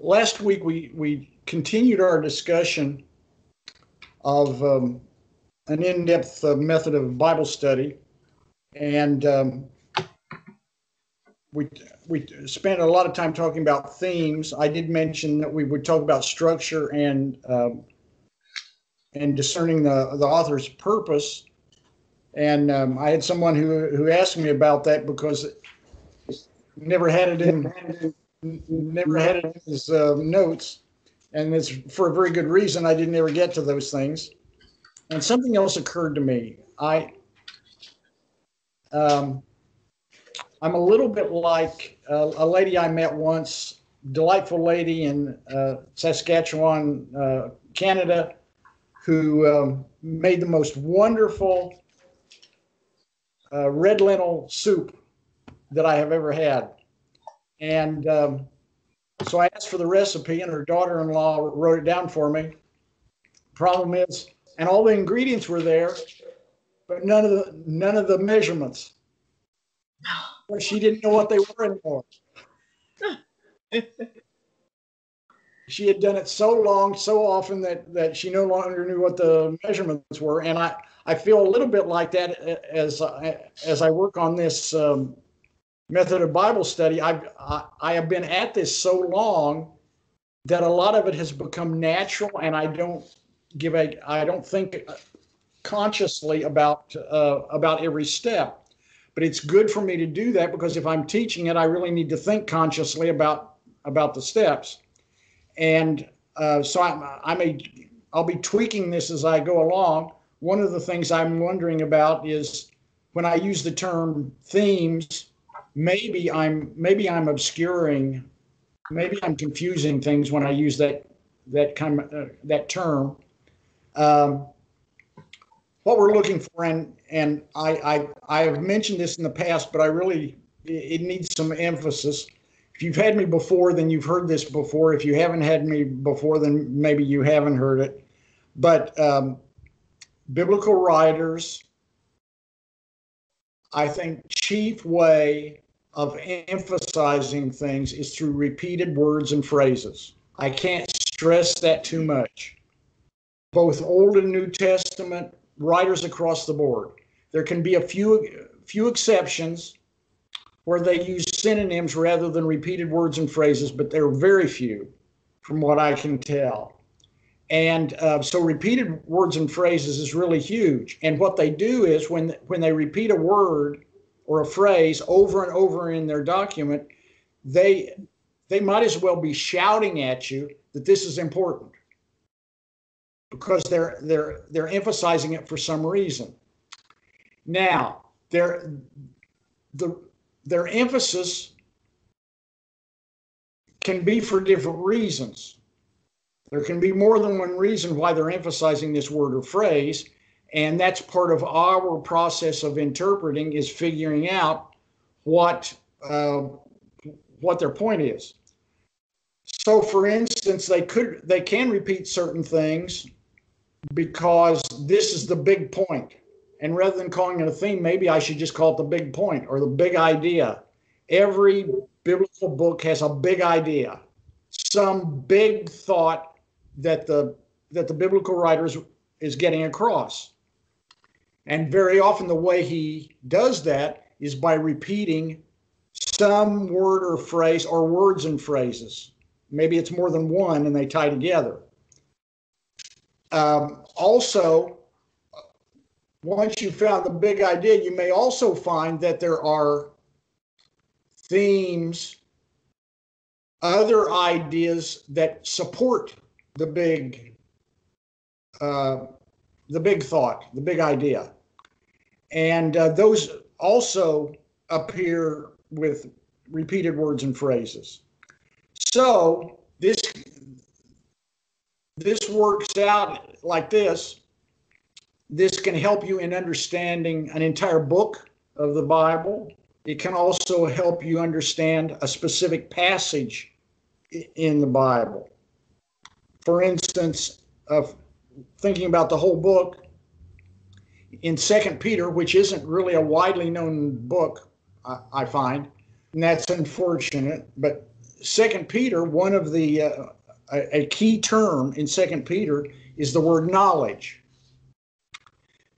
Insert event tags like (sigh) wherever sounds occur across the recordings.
last week we, we continued our discussion of um, an in-depth uh, method of Bible study, and um, we we spent a lot of time talking about themes. I did mention that we would talk about structure and um, and discerning the the author's purpose. And um, I had someone who who asked me about that because never had it in never had it in his uh, notes, and it's for a very good reason. I didn't ever get to those things. And something else occurred to me. I um, I'm a little bit like uh, a lady I met once, delightful lady in uh, Saskatchewan, uh, Canada, who um, made the most wonderful uh, red lentil soup that I have ever had. And um, so I asked for the recipe, and her daughter in law wrote it down for me. Problem is, and all the ingredients were there, but none of the none of the measurements. (gasps) She didn't know what they were anymore. (laughs) she had done it so long, so often that that she no longer knew what the measurements were, and I I feel a little bit like that as as I work on this um, method of Bible study. I've I, I have been at this so long that a lot of it has become natural, and I don't give a I don't think consciously about uh, about every step. But it's good for me to do that because if I'm teaching it, I really need to think consciously about about the steps. And uh, so I'm, I may I'll be tweaking this as I go along. One of the things I'm wondering about is when I use the term themes, maybe I'm maybe I'm obscuring, maybe I'm confusing things when I use that that kind of uh, that term. Um, what we're looking for, and and I, I I have mentioned this in the past, but I really it needs some emphasis. If you've had me before, then you've heard this before. If you haven't had me before, then maybe you haven't heard it. But um, biblical writers, I think, chief way of emphasizing things is through repeated words and phrases. I can't stress that too much. Both Old and New Testament writers across the board. There can be a few few exceptions where they use synonyms rather than repeated words and phrases, but they're very few, from what I can tell. And uh, so repeated words and phrases is really huge. And what they do is when when they repeat a word or a phrase over and over in their document, they they might as well be shouting at you that this is important because they're they're they're emphasizing it for some reason. Now, their the their emphasis can be for different reasons. There can be more than one reason why they're emphasizing this word or phrase, and that's part of our process of interpreting is figuring out what uh, what their point is. So, for instance, they could they can repeat certain things because this is the big point. And rather than calling it a theme, maybe I should just call it the big point or the big idea. Every biblical book has a big idea, some big thought that the that the biblical writers is getting across. And very often the way he does that is by repeating some word or phrase or words and phrases. Maybe it's more than one and they tie together. Um, also, once you found the big idea, you may also find that there are themes, other ideas that support the big, uh, the big thought, the big idea, and uh, those also appear with repeated words and phrases. So this this works out like this. This can help you in understanding an entire book of the Bible. It can also help you understand a specific passage in the Bible. For instance, of thinking about the whole book, in Second Peter, which isn't really a widely known book, I, I find, and that's unfortunate. But Second Peter, one of the uh, a, a key term in Second Peter is the word knowledge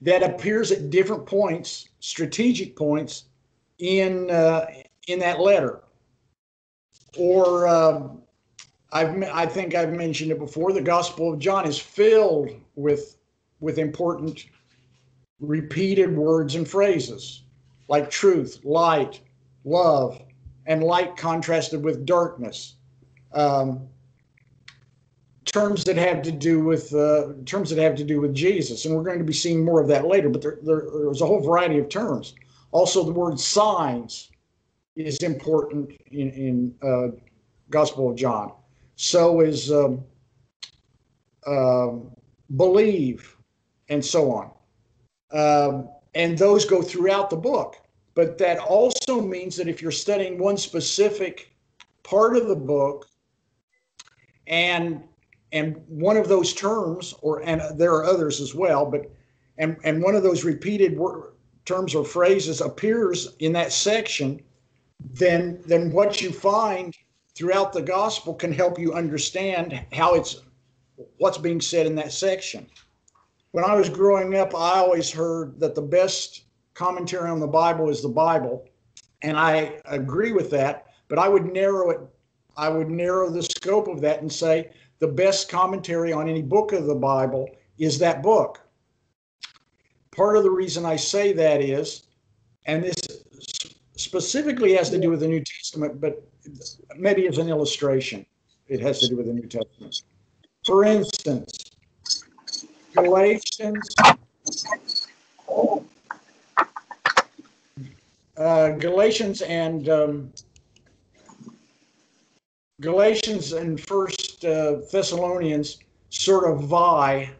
that appears at different points, strategic points in uh, in that letter. Or um, I've I think I've mentioned it before. The Gospel of John is filled with with important repeated words and phrases like truth, light, love, and light contrasted with darkness. Um, terms that have to do with uh, terms that have to do with Jesus, and we're going to be seeing more of that later. But there, there, there's a whole variety of terms. Also, the word signs is important in, in uh, Gospel of John. So is um, uh, believe, and so on. Um, and those go throughout the book. But that also means that if you're studying one specific part of the book, and and one of those terms, or and there are others as well, but and and one of those repeated word, terms or phrases appears in that section, then then what you find throughout the gospel can help you understand how it's what's being said in that section. When I was growing up, I always heard that the best commentary on the Bible is the Bible, and I agree with that, but I would narrow it I would narrow the scope of that and say the best commentary on any book of the Bible is that book. Part of the reason I say that is, and this specifically has to do with the New Testament, but maybe as an illustration, it has to do with the New Testament. For instance, Galatians, uh, Galatians and um, Galatians and First uh, Thessalonians sort of vie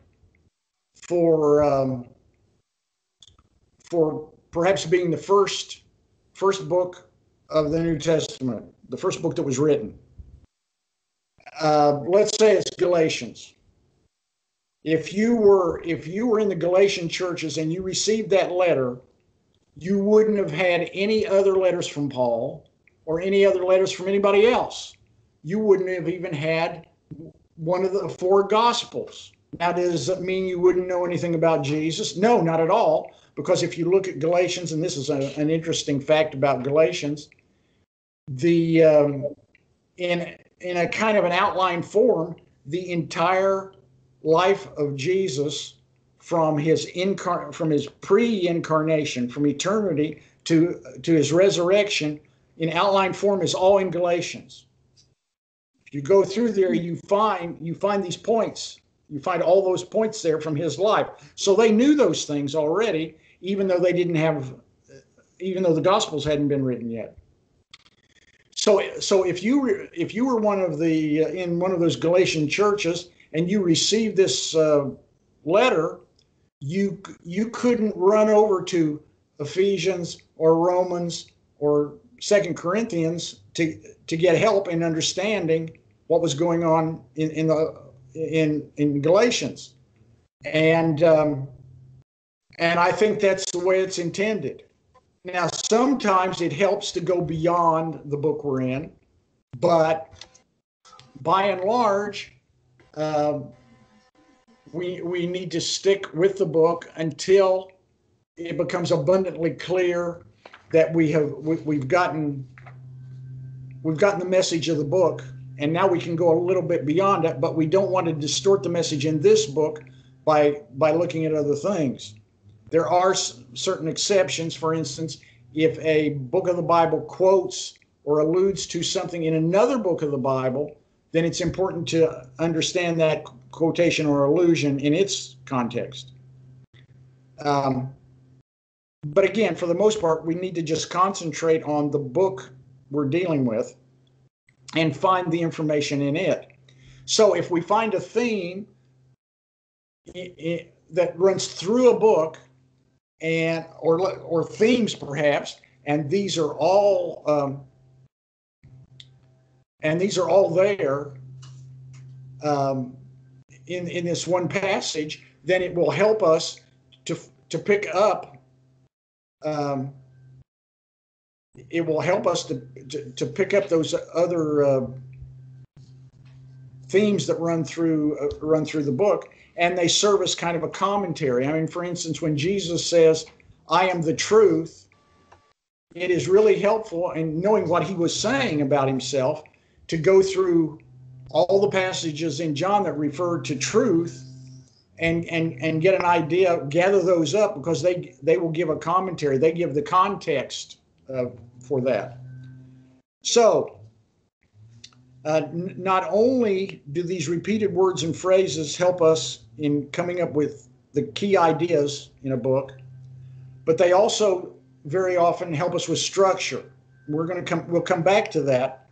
for um, for perhaps being the first first book of the New Testament, the first book that was written. Uh, let's say it's Galatians. If you were if you were in the Galatian churches and you received that letter, you wouldn't have had any other letters from Paul or any other letters from anybody else. You wouldn't have even had one of the four gospels. Now, does that mean you wouldn't know anything about Jesus? No, not at all. Because if you look at Galatians, and this is a, an interesting fact about Galatians, the um, in in a kind of an outline form, the entire life of Jesus from his incar- from his pre-incarnation, from eternity to to his resurrection, in outline form is all in Galatians. If you go through there, you find you find these points. You find all those points there from his life. So they knew those things already, even though they didn't have, even though the Gospels hadn't been written yet. So, so if you were, if you were one of the uh, in one of those Galatian churches and you received this uh, letter, you you couldn't run over to Ephesians or Romans or Second Corinthians to to get help in understanding what was going on in in the in in Galatians, and um, and I think that's the way it's intended. Now, sometimes it helps to go beyond the book we're in, but by and large, uh, we we need to stick with the book until it becomes abundantly clear that we have we, we've gotten we've gotten the message of the book and now we can go a little bit beyond it but we don't want to distort the message in this book by by looking at other things there are certain exceptions. For instance, if a book of the Bible quotes or alludes to something in another book of the Bible, then it's important to understand that quotation or allusion in its context. Um, but again, for the most part, we need to just concentrate on the book we're dealing with and find the information in it. So if we find a theme that runs through a book and or or themes perhaps, and these are all um, and these are all there um, in in this one passage. Then it will help us to to pick up um, it will help us to, to, to pick up those other uh, themes that run through uh, run through the book, and they serve as kind of a commentary. I mean, for instance, when Jesus says, "I am the truth," it is really helpful in knowing what he was saying about himself to go through all the passages in John that refer to truth and and and get an idea, gather those up because they they will give a commentary. They give the context uh, for that. So, uh, not only do these repeated words and phrases help us in coming up with the key ideas in a book, but they also very often help us with structure. We're going to come. We'll come back to that.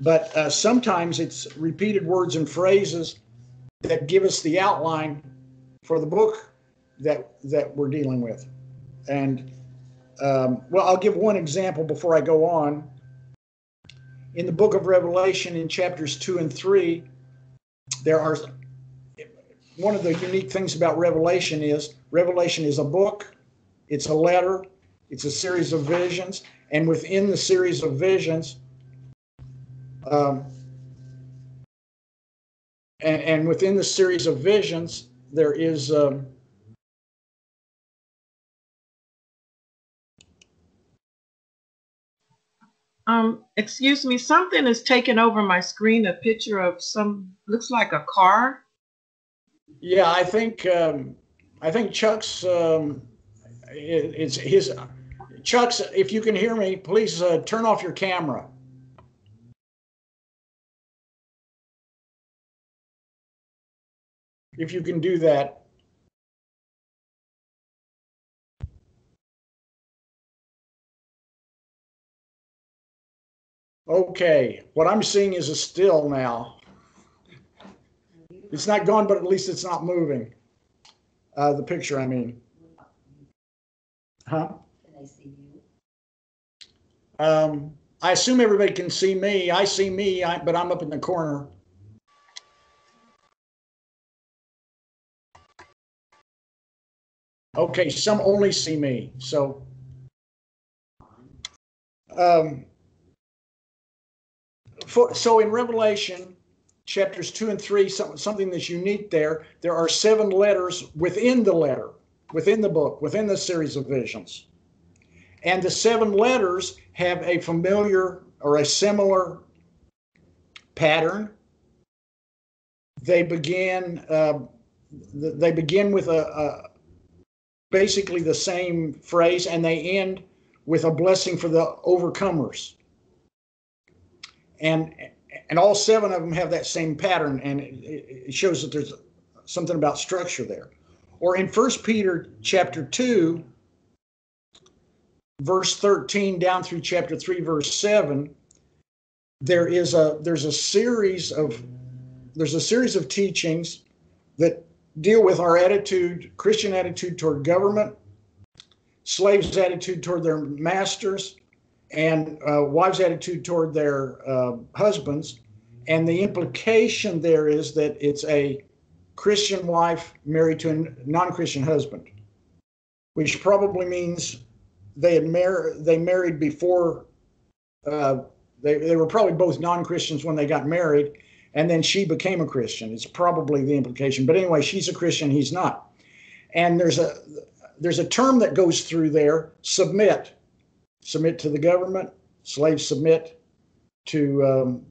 But uh, sometimes it's repeated words and phrases that give us the outline for the book that that we're dealing with. And um, well, I'll give one example before I go on. In the book of Revelation, in chapters two and three, there are one of the unique things about Revelation is Revelation is a book, it's a letter, it's a series of visions, and within the series of visions, um, and, and, within the series of visions, there is um, Um, excuse me, something is taking over my screen, a picture of some, looks like a car. Yeah, I think, um, I think Chuck's, um, it, it's his, Chuck's, if you can hear me, please uh, turn off your camera. If you can do that. Okay, what I'm seeing is a still now. It's not gone, but at least it's not moving. Uh, the picture, I mean. Huh? Can I see you? Um, I assume everybody can see me. I see me, I, but I'm up in the corner. Okay, some only see me. So, um, for, so in Revelation chapters two and three, some, something that's unique there, there are seven letters within the letter, within the book, within the series of visions. And the seven letters have a familiar or a similar pattern. They begin. Uh, they begin with a, a, basically the same phrase, and they end with a blessing for the overcomers. And and all seven of them have that same pattern, and it, it shows that there's something about structure there. Or in First Peter chapter two, verse 13 down through chapter 3 verse 7 there is a there's a series of there's a series of teachings that deal with our attitude christian attitude toward government slaves attitude toward their masters and uh, wives attitude toward their uh, husbands. And the implication there is that it's a christian wife married to a non-christian husband which probably means they had married they married before uh, they, they were probably both non-christians when they got married and then she became a christian. It's probably the implication. But anyway she's a christian he's not. And there's a there's a term that goes through there submit submit to the government slaves submit to um,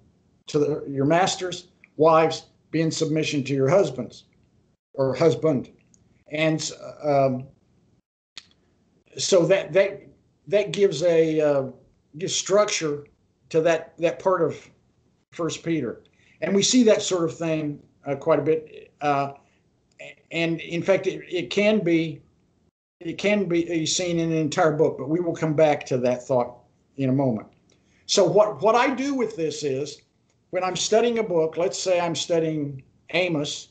to the, your masters wives be in submission to your husbands or husband and um, so that that that gives a uh, gives structure to that that part of First Peter, and we see that sort of thing uh, quite a bit. Uh, and in fact, it, it can be it can be uh, seen in an entire book, but we will come back to that thought in a moment. So what what I do with this is when I'm studying a book, let's say I'm studying Amos,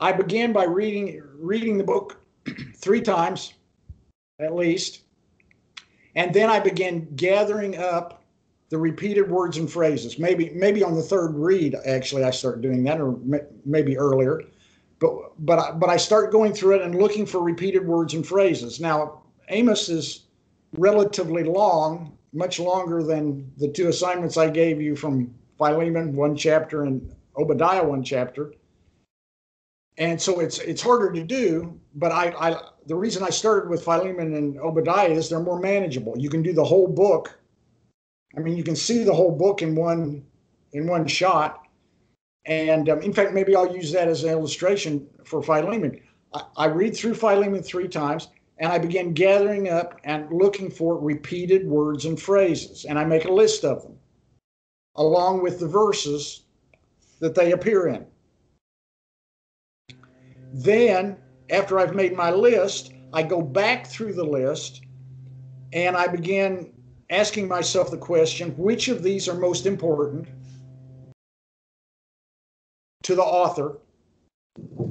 I begin by reading reading the book (clears throat) three times at least. And then I began gathering up the repeated words and phrases. Maybe maybe on the third read, actually, I start doing that, or maybe earlier. But but I, but I start going through it and looking for repeated words and phrases. Now Amos is relatively long, much longer than the two assignments I gave you from Philemon, one chapter, and Obadiah, one chapter. And so it's it's harder to do, but I, I the reason I started with Philemon and Obadiah is they're more manageable. You can do the whole book. I mean, you can see the whole book in one in one shot. And um, in fact, maybe I'll use that as an illustration for Philemon. I, I read through Philemon three times and I begin gathering up and looking for repeated words and phrases, and I make a list of them along with the verses that they appear in. Then, after I've made my list, I go back through the list and I begin asking myself the question which of these are most important to the author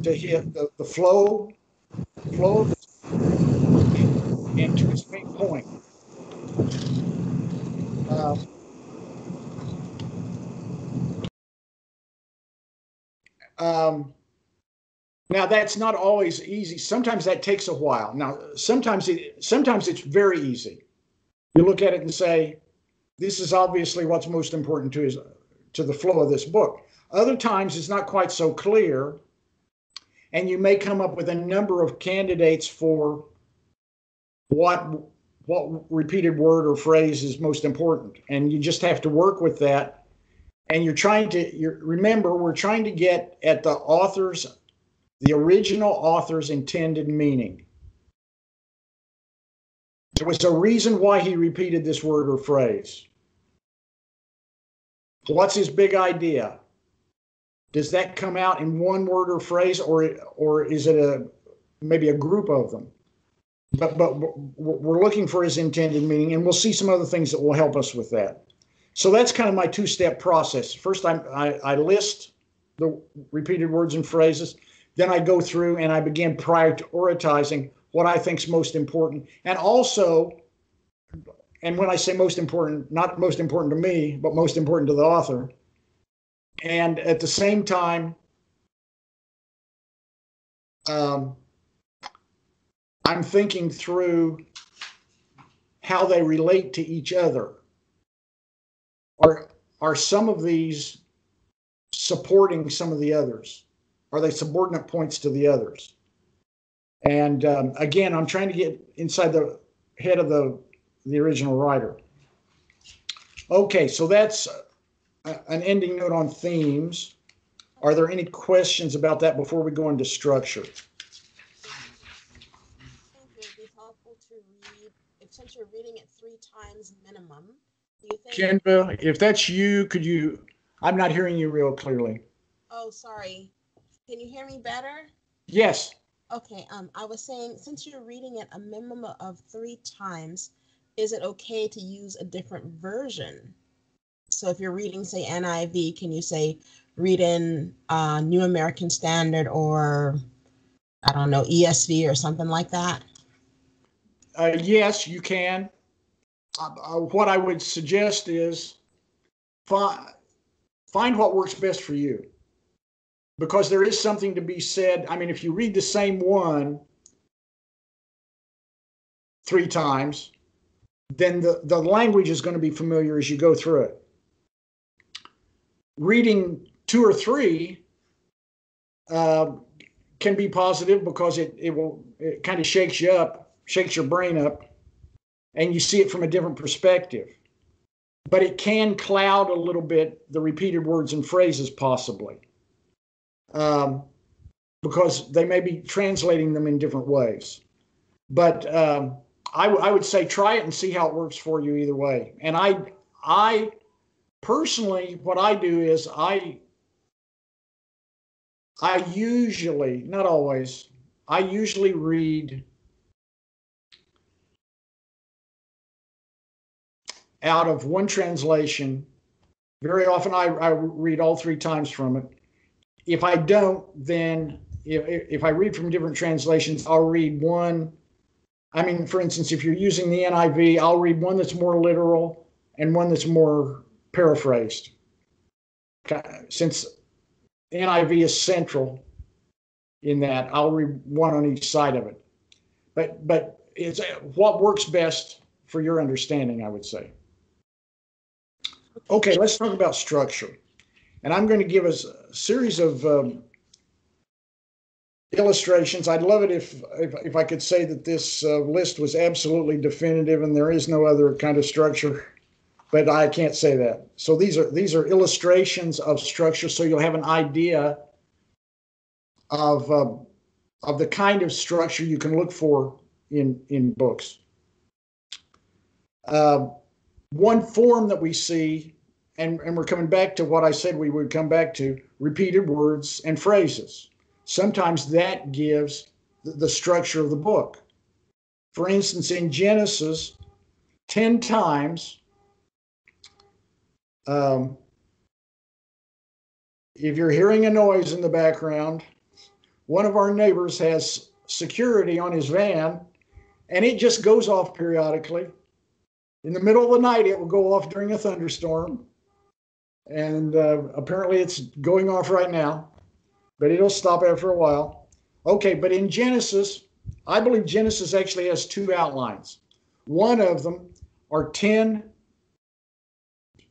to hit the, the flow, flow and to its main point. Uh, um, now that's not always easy. Sometimes that takes a while. Now sometimes it sometimes it's very easy. You look at it and say, "This is obviously what's most important to his to the flow of this book." Other times it's not quite so clear, and you may come up with a number of candidates for what what repeated word or phrase is most important and you just have to work with that. And you're trying to you remember we're trying to get at the author's the original author's intended meaning. There was a reason why he repeated this word or phrase. What's his big idea does that come out in one word or phrase or or is it a maybe a group of them but but what we're looking for his intended meaning, and we'll see some other things that will help us with that. So that's kind of my two-step process. First, I, I, I list the repeated words and phrases. Then I go through and I begin prioritizing what I think's most important, and also, and when I say most important, not most important to me, but most important to the author. And at the same time, um, I'm thinking through how they relate to each other. Are, are some of these supporting some of the others? Are they subordinate points to the others? And um, again, I'm trying to get inside the head of the, the original writer. Okay, so that's an ending note on themes. Are there any questions about that before we go into structure? I think it would be helpful to read, if, since you're reading it three times minimum, do you think? Kenva, if that's you, could you, I'm not hearing you real clearly. Oh, sorry. Can you hear me better? Yes. Okay, um, I was saying, since you're reading it a minimum of three times, is it okay to use a different version? So if you're reading, say, NIV, can you say read in uh, New American Standard or I don't know, ESV or something like that? Uh, yes, you can. Uh, uh, what I would suggest is find, find what works best for you. Because there is something to be said. I mean, if you read the same one three times, then the, the language is going to be familiar as you go through it. Reading two or three uh, can be positive because it, it will it kind of shakes you up shakes your brain up, and you see it from a different perspective. But it can cloud a little bit the repeated words and phrases, possibly, um, because they may be translating them in different ways. But um, I, w- I would say try it and see how it works for you either way. And I, I personally, what I do is I, I usually, not always, I usually read out of one translation. Very often I, I read all three times from it. If I don't, then if, if I read from different translations, I'll read one. I mean, for instance, if you're using the NIV, I'll read one that's more literal and one that's more paraphrased. Since NIV is central in that, I'll read one on each side of it. But but it's what works best for your understanding, I would say. Okay, let's talk about structure. And I'm going to give us a series of um, illustrations. I'd love it if, if, if I could say that this uh, list was absolutely definitive and there is no other kind of structure, but I can't say that. So these are these are illustrations of structure, so you'll have an idea of uh, of the kind of structure you can look for in in books. Uh, one form that we see, and, and we're coming back to what I said we would come back to, repeated words and phrases. Sometimes that gives the, the structure of the book. For instance, in Genesis, 10 times, um, if you're hearing a noise in the background, one of our neighbors has security on his van and it just goes off periodically. In the middle of the night, it will go off during a thunderstorm. And uh, apparently it's going off right now, but it'll stop after a while. Okay, but in Genesis, I believe Genesis actually has two outlines. One of them are 10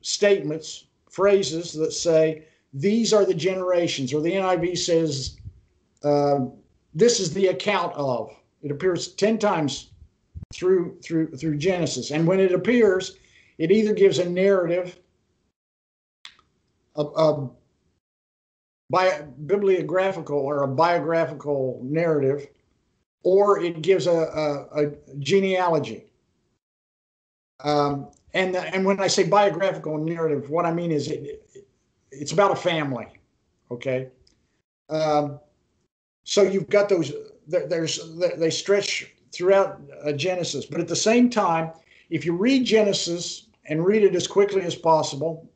statements, phrases that say, these are the generations, or the NIV says, uh, this is the account of. It appears 10 times through through through Genesis. And when it appears, it either gives a narrative, a, a bi- bibliographical or a biographical narrative, or it gives a, a, a genealogy. Um, and the, and when I say biographical narrative, what I mean is it, it's about a family. Okay. Um, so you've got those. There's they stretch throughout uh, Genesis. But at the same time, if you read Genesis and read it as quickly as possible,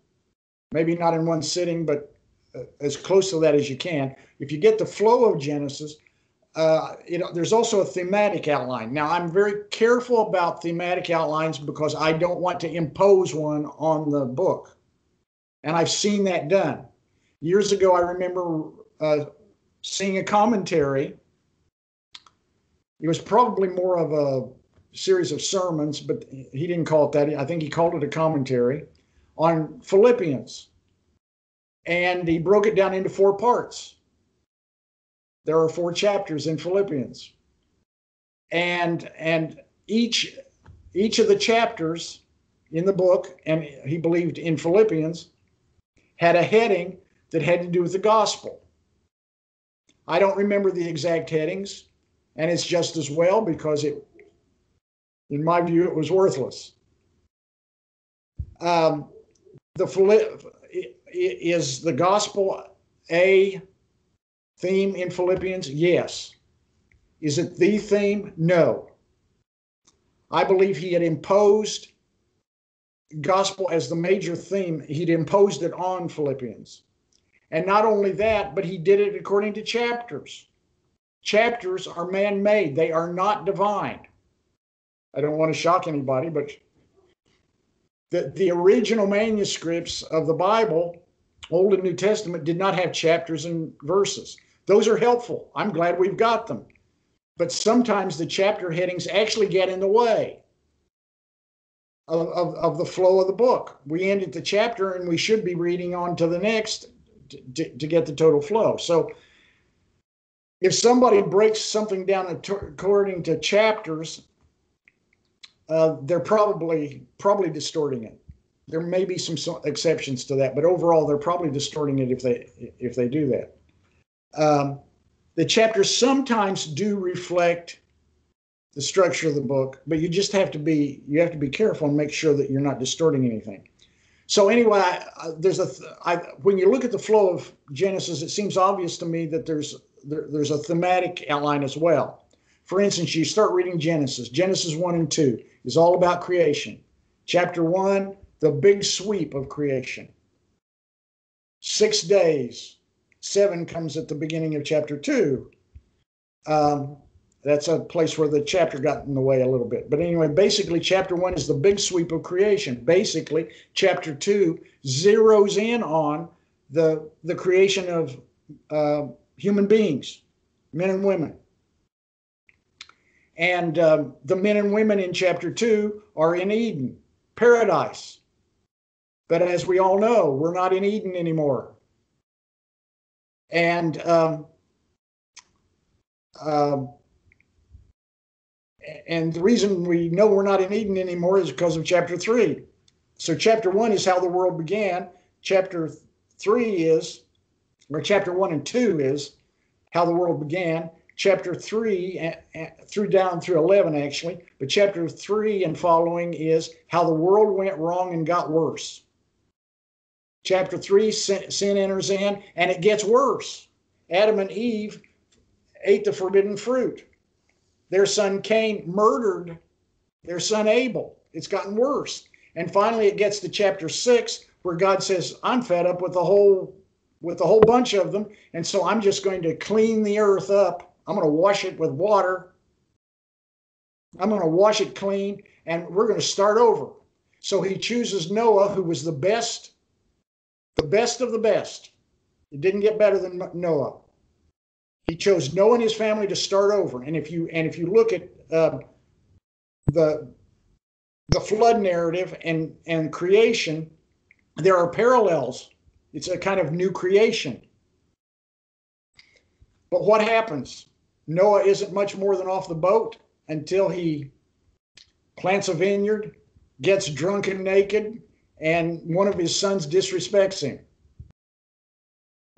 maybe not in one sitting, but uh, as close to that as you can, if you get the flow of Genesis, uh, you know, there's also a thematic outline. Now, I'm very careful about thematic outlines because I don't want to impose one on the book. And I've seen that done. Years ago, I remember uh, seeing a commentary it was probably more of a series of sermons, but he didn't call it that. I think he called it a commentary on Philippians. And he broke it down into four parts. There are four chapters in Philippians. And and each each of the chapters in the book, and he believed in Philippians, had a heading that had to do with the gospel. I don't remember the exact headings, and it's just as well because it, in my view, it was worthless. Um, the is the gospel a theme in Philippians? Yes. Is it the theme? No. I believe he had imposed gospel as the major theme. He'd imposed it on Philippians. And not only that, but he did it according to chapters chapters are man made, they are not divine. I don't want to shock anybody, but the, the original manuscripts of the Bible, Old and New Testament, did not have chapters and verses. Those are helpful. I'm glad we've got them. But sometimes the chapter headings actually get in the way of, of, of the flow of the book. We end at the chapter and we should be reading on to the next to, to, to get the total flow. So if somebody breaks something down according to chapters, uh, they're probably probably distorting it. There may be some exceptions to that, but overall, they're probably distorting it if they if they do that. Um, the chapters sometimes do reflect the structure of the book, but you just have to be you have to be careful and make sure that you're not distorting anything. So anyway, I, there's a I, when you look at the flow of Genesis, it seems obvious to me that there's there, there's a thematic outline as well. For instance, you start reading Genesis. Genesis 1 and 2 is all about creation. Chapter 1, the big sweep of creation. Six days. Seven comes at the beginning of chapter 2. Um, that's a place where the chapter got in the way a little bit. But anyway, basically, chapter one is the big sweep of creation. Basically, chapter two zeroes in on the the creation of uh, human beings, men and women. And um, the men and women in chapter two are in Eden, paradise. But as we all know, we're not in Eden anymore. And um, uh, and the reason we know we're not in Eden anymore is because of chapter three. So chapter one is how the world began. Chapter three is, or chapter one and two is how the world began. Chapter three through down through 11 actually, but chapter three and following is how the world went wrong and got worse. Chapter three, sin, sin enters in and it gets worse. Adam and Eve ate the forbidden fruit. Their son Cain murdered their son Abel. It's gotten worse. And finally it gets to chapter 6 where God says, "I'm fed up with the whole with a whole bunch of them, and so I'm just going to clean the earth up. I'm going to wash it with water. I'm going to wash it clean and we're going to start over." So he chooses Noah who was the best the best of the best. It didn't get better than Noah. He chose Noah and his family to start over. And if you and if you look at uh, the the flood narrative and and creation, there are parallels. It's a kind of new creation. But what happens? Noah isn't much more than off the boat until he plants a vineyard, gets drunk and naked, and one of his sons disrespects him.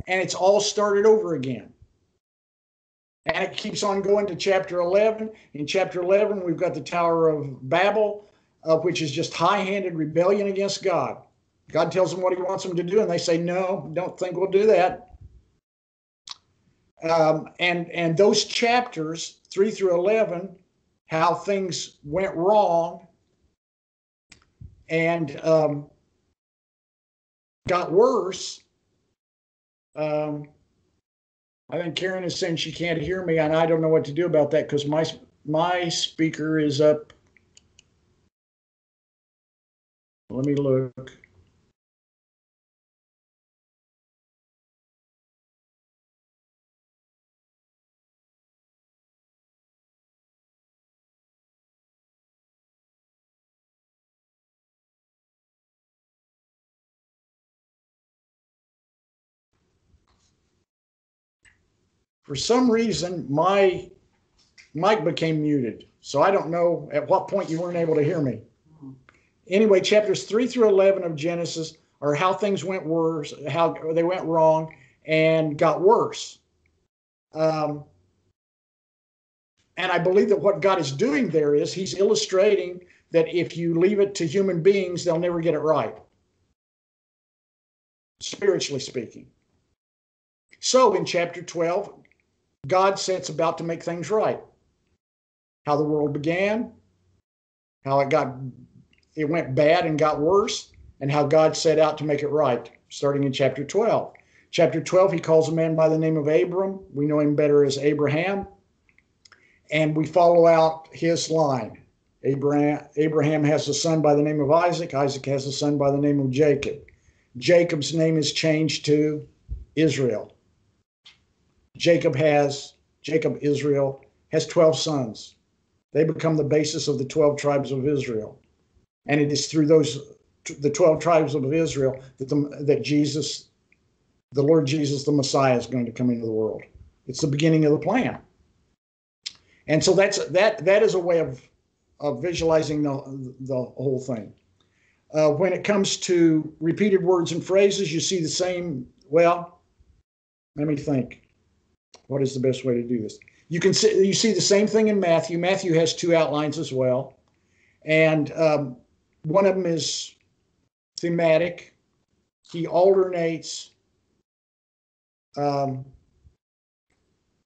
And it's all started over again. And it keeps on going to chapter 11. In chapter 11, we've got the Tower of Babel, uh, which is just high handed rebellion against God. God tells them what he wants them to do, and they say, No, don't think we'll do that. Um, and, and those chapters, 3 through 11, how things went wrong and um, got worse. Um, I think Karen is saying she can't hear me, and I don't know what to do about that because my my speaker is up. Let me look. For some reason my mic became muted. So I don't know at what point you weren't able to hear me. Anyway, chapters 3 through 11 of Genesis are how things went worse, how they went wrong and got worse. Um, and I believe that what God is doing there is he's illustrating that if you leave it to human beings, they'll never get it right, spiritually speaking. So in chapter 12, God sets about to make things right. How the world began, how it got it went bad and got worse, and how God set out to make it right, starting in chapter 12. Chapter 12, he calls a man by the name of Abram. We know him better as Abraham. And we follow out his line. Abraham, Abraham has a son by the name of Isaac. Isaac has a son by the name of Jacob. Jacob's name is changed to Israel. Jacob has, Jacob, Israel, has 12 sons. They become the basis of the 12 tribes of Israel. And it is through those, the 12 tribes of Israel, that, the, that Jesus, the Lord Jesus, the Messiah, is going to come into the world. It's the beginning of the plan. And so that's that that is a way of of visualizing the the whole thing. Uh, when it comes to repeated words and phrases, you see the same. Well, let me think. What is the best way to do this? You can see you see the same thing in Matthew. Matthew has two outlines as well, and um, one of them is thematic. He alternates. Um,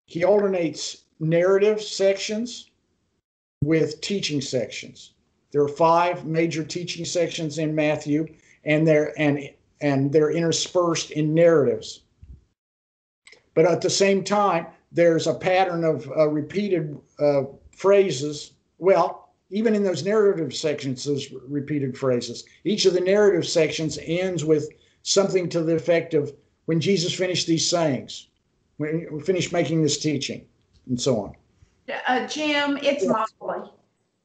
he alternates narrative sections with teaching sections. There are five major teaching sections in Matthew, and they're and and they're interspersed in narratives. But at the same time, there's a pattern of uh, repeated uh, phrases. Well, even in those narrative sections, those repeated phrases. Each of the narrative sections ends with something to the effect of when Jesus finished these sayings, when he finished making this teaching, and so on. uh, Jim, it's Yes. Molly.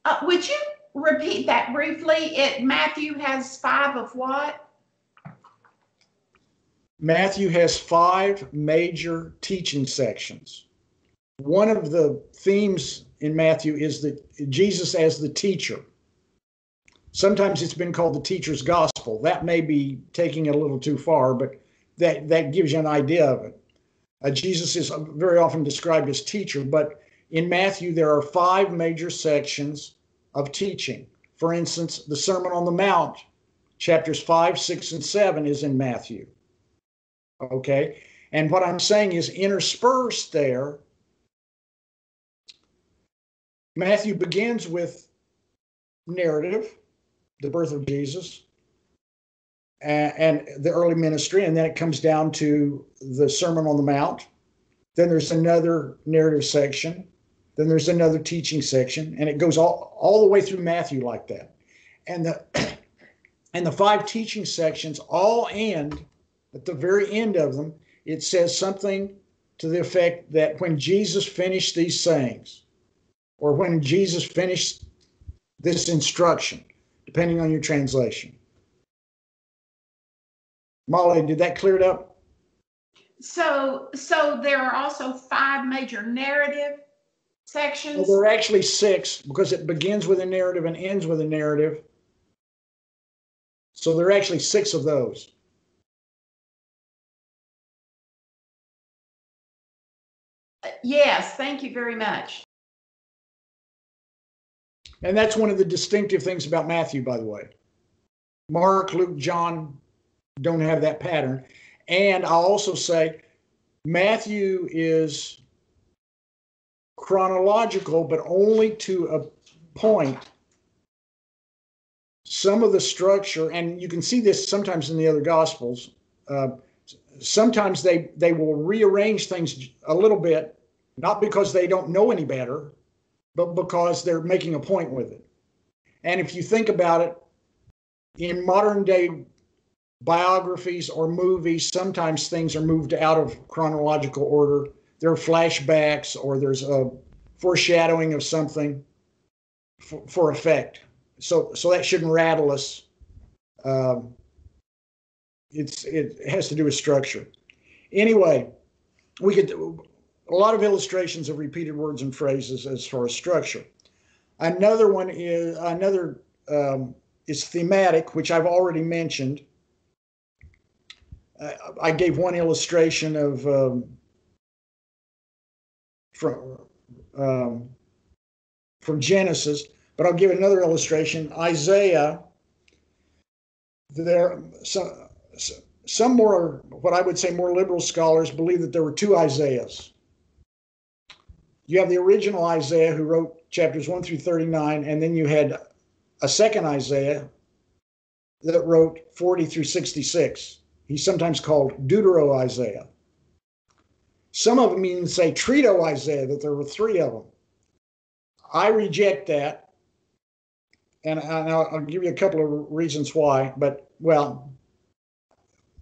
Uh, would you repeat that briefly? It, Matthew has five of what? Matthew has five major teaching sections. One of the themes in Matthew is that Jesus as the teacher. Sometimes it's been called the teacher's gospel. That may be taking it a little too far, but that, that gives you an idea of it. Uh, Jesus is very often described as teacher, but in Matthew, there are five major sections of teaching. For instance, the Sermon on the Mount, chapters five, six, and seven, is in Matthew. Okay. And what I'm saying is interspersed there, Matthew begins with narrative, the birth of Jesus, and, the early ministry, and then it comes down to the Sermon on the Mount. Then there's another narrative section. Then there's another teaching section, and it goes all, all the way through Matthew like that. And the (clears throat) and the five teaching sections all end at the very end of them, it says something to the effect that when Jesus finished these sayings, or when Jesus finished this instruction, depending on your translation. Molly, did that clear it up? So, so there are also five major narrative Well, sections. there are actually six because it begins with a narrative and ends with a narrative. So there are actually six of those. Yes, thank you very much. And that's one of the distinctive things about Matthew, by the way. Mark, Luke, John don't have that pattern. And I'll also say Matthew is chronological, but only to a point. Some of the structure, and you can see this sometimes in the other gospels. Uh, sometimes they they will rearrange things a little bit, not because they don't know any better, but because they're making a point with it. And if you think about it, in modern day biographies or movies, sometimes things are moved out of chronological order. There are flashbacks or there's a foreshadowing of something for, for effect. So, so that shouldn't rattle us. Um, it's it has to do with structure. Anyway, we could a lot of illustrations of repeated words and phrases as far as structure. Another one is another um, is thematic, which I've already mentioned. Uh, I gave one illustration of um, from um, from Genesis, but I'll give another illustration. Isaiah. There, some some more what I would say more liberal scholars believe that there were two Isaiahs. You have the original Isaiah who wrote chapters 1 through 39, and then you had a second Isaiah that wrote 40 through 66. He's sometimes called Deutero Isaiah. Some of them even say Trito Isaiah, that there were three of them. I reject that, and I'll, give you a couple of reasons why, but well,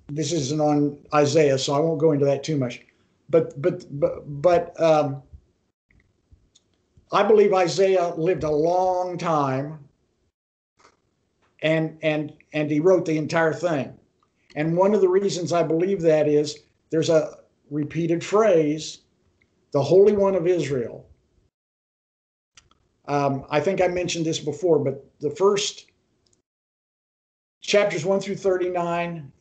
this isn't on Isaiah, so I won't go into that too much. But but but but um, I believe Isaiah lived a long time, and and and he wrote the entire thing. And one of the reasons I believe that is there's a repeated phrase, "the Holy One of Israel." Um, I think I mentioned this before, but the first chapters one through thirty-nine,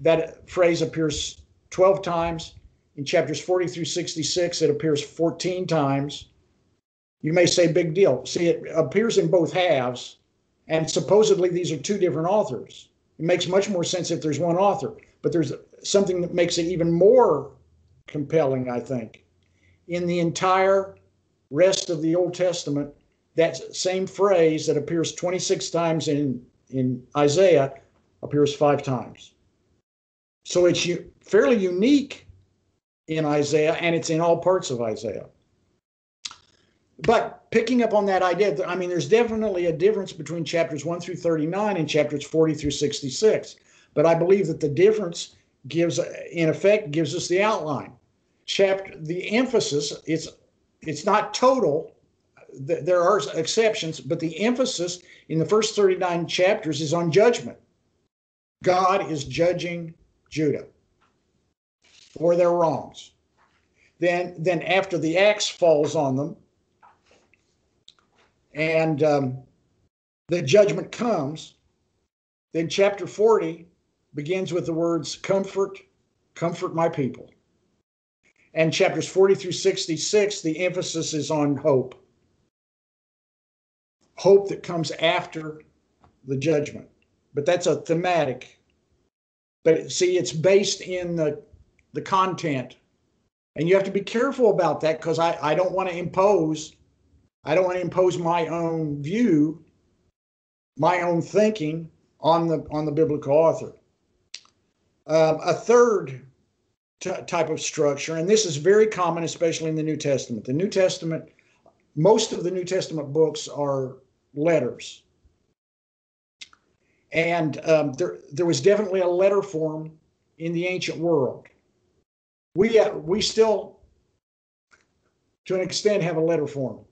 that phrase appears twelve times. In chapters forty through sixty-six, it appears fourteen times. You may say big deal. See, it appears in both halves, and supposedly these are two different authors. It makes much more sense if there's one author, but there's something that makes it even more compelling, I think. In the entire rest of the Old Testament, that same phrase that appears 26 times in, in Isaiah appears five times. So it's fairly unique in Isaiah, and it's in all parts of Isaiah but picking up on that idea, I mean, there's definitely a difference between chapters 1 through 39 and chapters 40 through 66. But I believe that the difference gives, in effect, gives us the outline. Chapter, the emphasis, it's it's not total. There are exceptions, but the emphasis in the first 39 chapters is on judgment. God is judging Judah for their wrongs. Then, then after the axe falls on them, and um, the judgment comes, then chapter 40 begins with the words, Comfort, comfort my people. And chapters 40 through 66, the emphasis is on hope. Hope that comes after the judgment. But that's a thematic. But see, it's based in the, the content. And you have to be careful about that because I, I don't want to impose, I don't want to impose my own view, my own thinking on the on the biblical author. Um, a third t- type of structure, and this is very common, especially in the New Testament. The New Testament, most of the New Testament books are letters, and um, there there was definitely a letter form in the ancient world. We uh, we still, to an extent, have a letter form.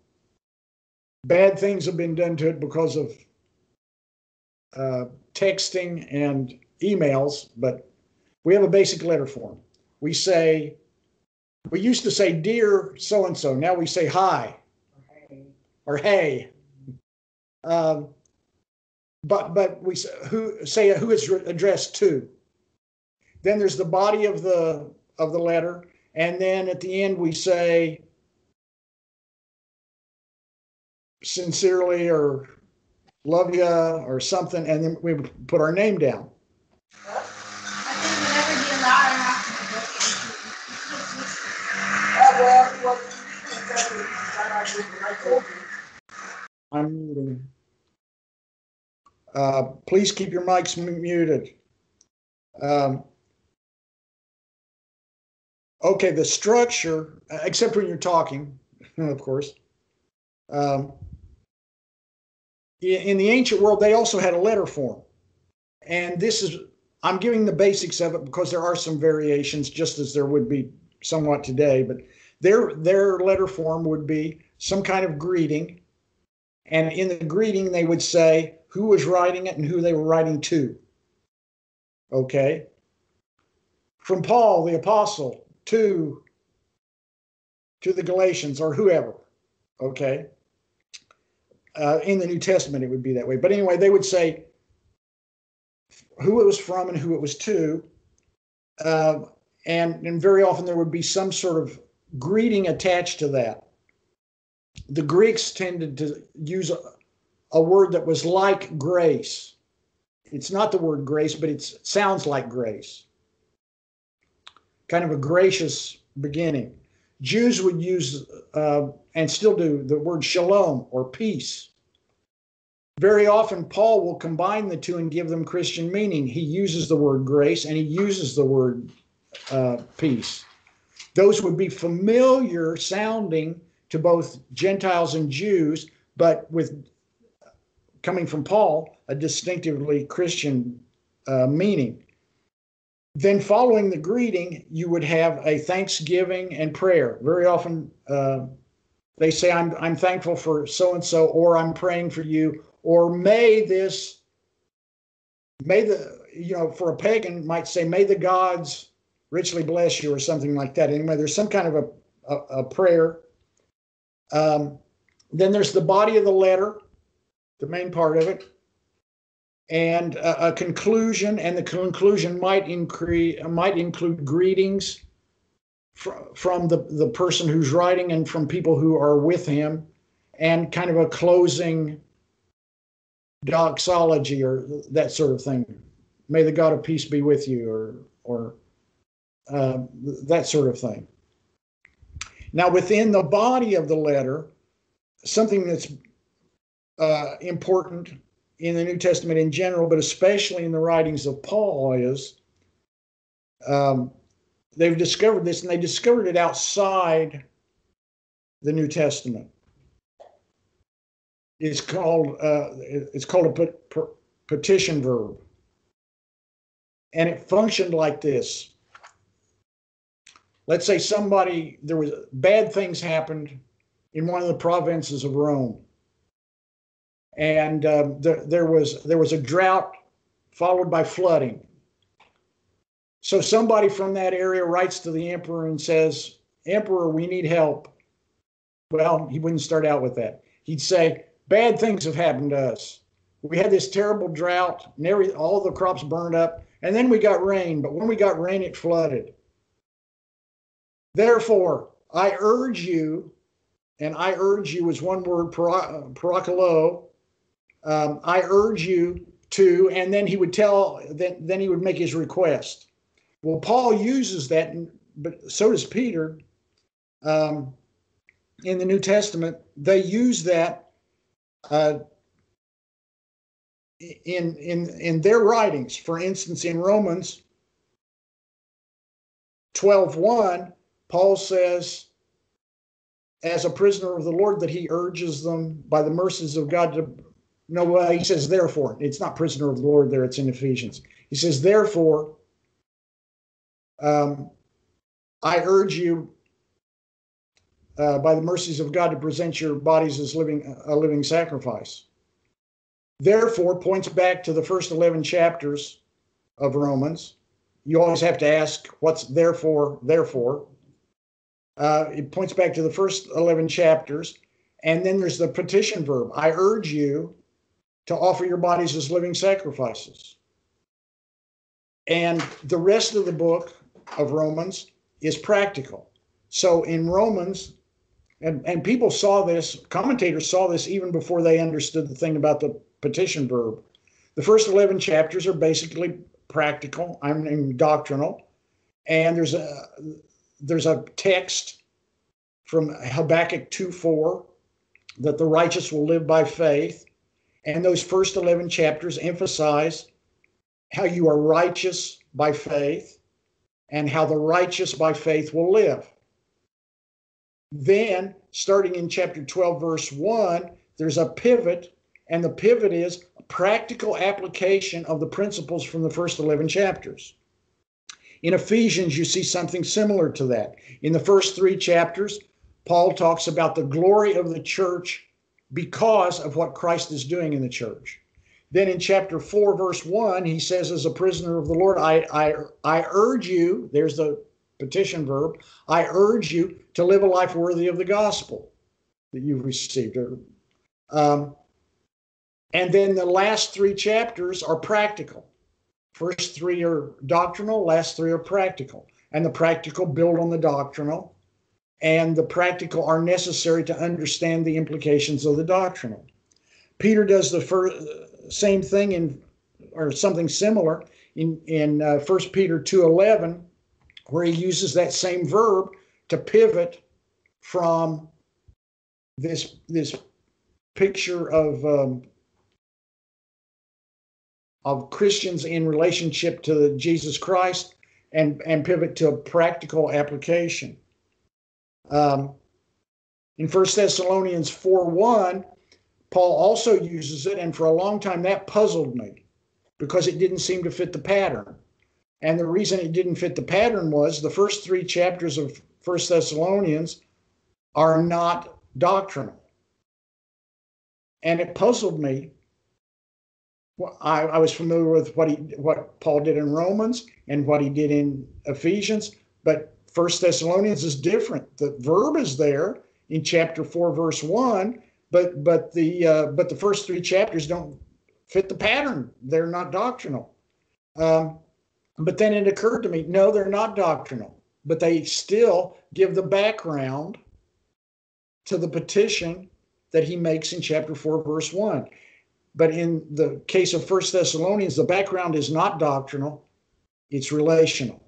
Bad things have been done to it because of uh, texting and emails, but we have a basic letter form. We say, we used to say, dear so and so. Now we say hi or hey. Um, but but we say who say who it's addressed to. Then there's the body of the of the letter, and then at the end we say sincerely or love ya or something, and then we would put our name down. I'm muting. Uh, please keep your mics muted. Um, okay, the structure, except when you're talking, (laughs) of course. Um, in, the ancient world, they also had a letter form. And this is, I'm giving the basics of it because there are some variations, just as there would be somewhat today. But their their letter form would be some kind of greeting, and in the greeting they would say who was writing it and who they were writing to. Okay. From Paul the apostle to to the Galatians or whoever. Okay. Uh, in the New Testament, it would be that way. But anyway, they would say who it was from and who it was to. Uh, and, and very often there would be some sort of greeting attached to that. The Greeks tended to use a, a word that was like grace. It's not the word grace, but it sounds like grace. Kind of a gracious beginning. Jews would use, uh, and still do, the word shalom or peace. Very often, Paul will combine the two and give them Christian meaning. He uses the word grace and he uses the word uh, peace. Those would be familiar sounding to both Gentiles and Jews, but with coming from Paul, a distinctively Christian uh, meaning. Then, following the greeting, you would have a thanksgiving and prayer. Very often, uh, they say, I'm, I'm thankful for so and so, or I'm praying for you, or may this, may the, you know, for a pagan might say, may the gods richly bless you, or something like that. Anyway, there's some kind of a, a, a prayer. Um, then there's the body of the letter, the main part of it and a, a, conclusion, and the conclusion might increase might include greetings fr- from the the person who's writing and from people who are with him, and kind of a closing doxology or that sort of thing. May the God of peace be with you, or or uh, that sort of thing. Now, within the body of the letter, something that's uh, important in the New Testament in general, but especially in the writings of Paul, is um, they've discovered this, and they discovered it outside the New Testament. It's called uh, it's called a petition verb, and it functioned like this. Let's say somebody there was bad things happened in one of the provinces of Rome. And um, there, there was there was a drought followed by flooding. So somebody from that area writes to the emperor and says, "Emperor, we need help." Well, he wouldn't start out with that. He'd say, "Bad things have happened to us. We had this terrible drought, and every, all the crops burned up, and then we got rain. But when we got rain, it flooded. Therefore, I urge you and I urge you is one word, parakalo. Um, I urge you to, and then he would tell, then, then he would make his request. Well, Paul uses that, but so does Peter um, in the New Testament. They use that uh, in in in their writings. For instance, in Romans 12:1, Paul says, as a prisoner of the Lord that he urges them by the mercies of God to no, he says, therefore, it's not prisoner of the Lord there, it's in Ephesians. He says, therefore, um, I urge you uh, by the mercies of God to present your bodies as living a living sacrifice. Therefore, points back to the first 11 chapters of Romans. You always have to ask, what's therefore, therefore? Uh, it points back to the first 11 chapters. And then there's the petition verb I urge you to offer your bodies as living sacrifices. And the rest of the book of Romans is practical. So in Romans, and, and people saw this, commentators saw this even before they understood the thing about the petition verb. The first 11 chapters are basically practical, I mean doctrinal, and there's a there's a text from Habakkuk 2 4 that the righteous will live by faith. And those first 11 chapters emphasize how you are righteous by faith and how the righteous by faith will live. Then, starting in chapter 12, verse 1, there's a pivot, and the pivot is practical application of the principles from the first 11 chapters. In Ephesians, you see something similar to that. In the first three chapters, Paul talks about the glory of the church because of what Christ is doing in the church. Then in chapter 4, verse 1, he says, As a prisoner of the Lord, I, I, I urge you, there's the petition verb, I urge you to live a life worthy of the gospel that you've received. Um, and then the last three chapters are practical. First three are doctrinal, last three are practical. And the practical build on the doctrinal, and the practical are necessary to understand the implications of the doctrinal. Peter does the first, same thing in, or something similar in in uh, 1 Peter 2:11, where he uses that same verb to pivot from this this picture of um, of Christians in relationship to Jesus Christ and, and pivot to a practical application. Um, in 1 Thessalonians 4 1, Paul also uses it, and for a long time that puzzled me because it didn't seem to fit the pattern. And the reason it didn't fit the pattern was the first three chapters of 1 Thessalonians are not doctrinal. And it puzzled me I, I was familiar with what he what Paul did in Romans and what he did in Ephesians, but First Thessalonians is different. The verb is there in chapter four, verse one, but but the uh, but the first three chapters don't fit the pattern. They're not doctrinal. Um, but then it occurred to me, no, they're not doctrinal, but they still give the background to the petition that he makes in chapter 4 verse 1 but in the case of First Thessalonians, the background is not doctrinal, it's relational.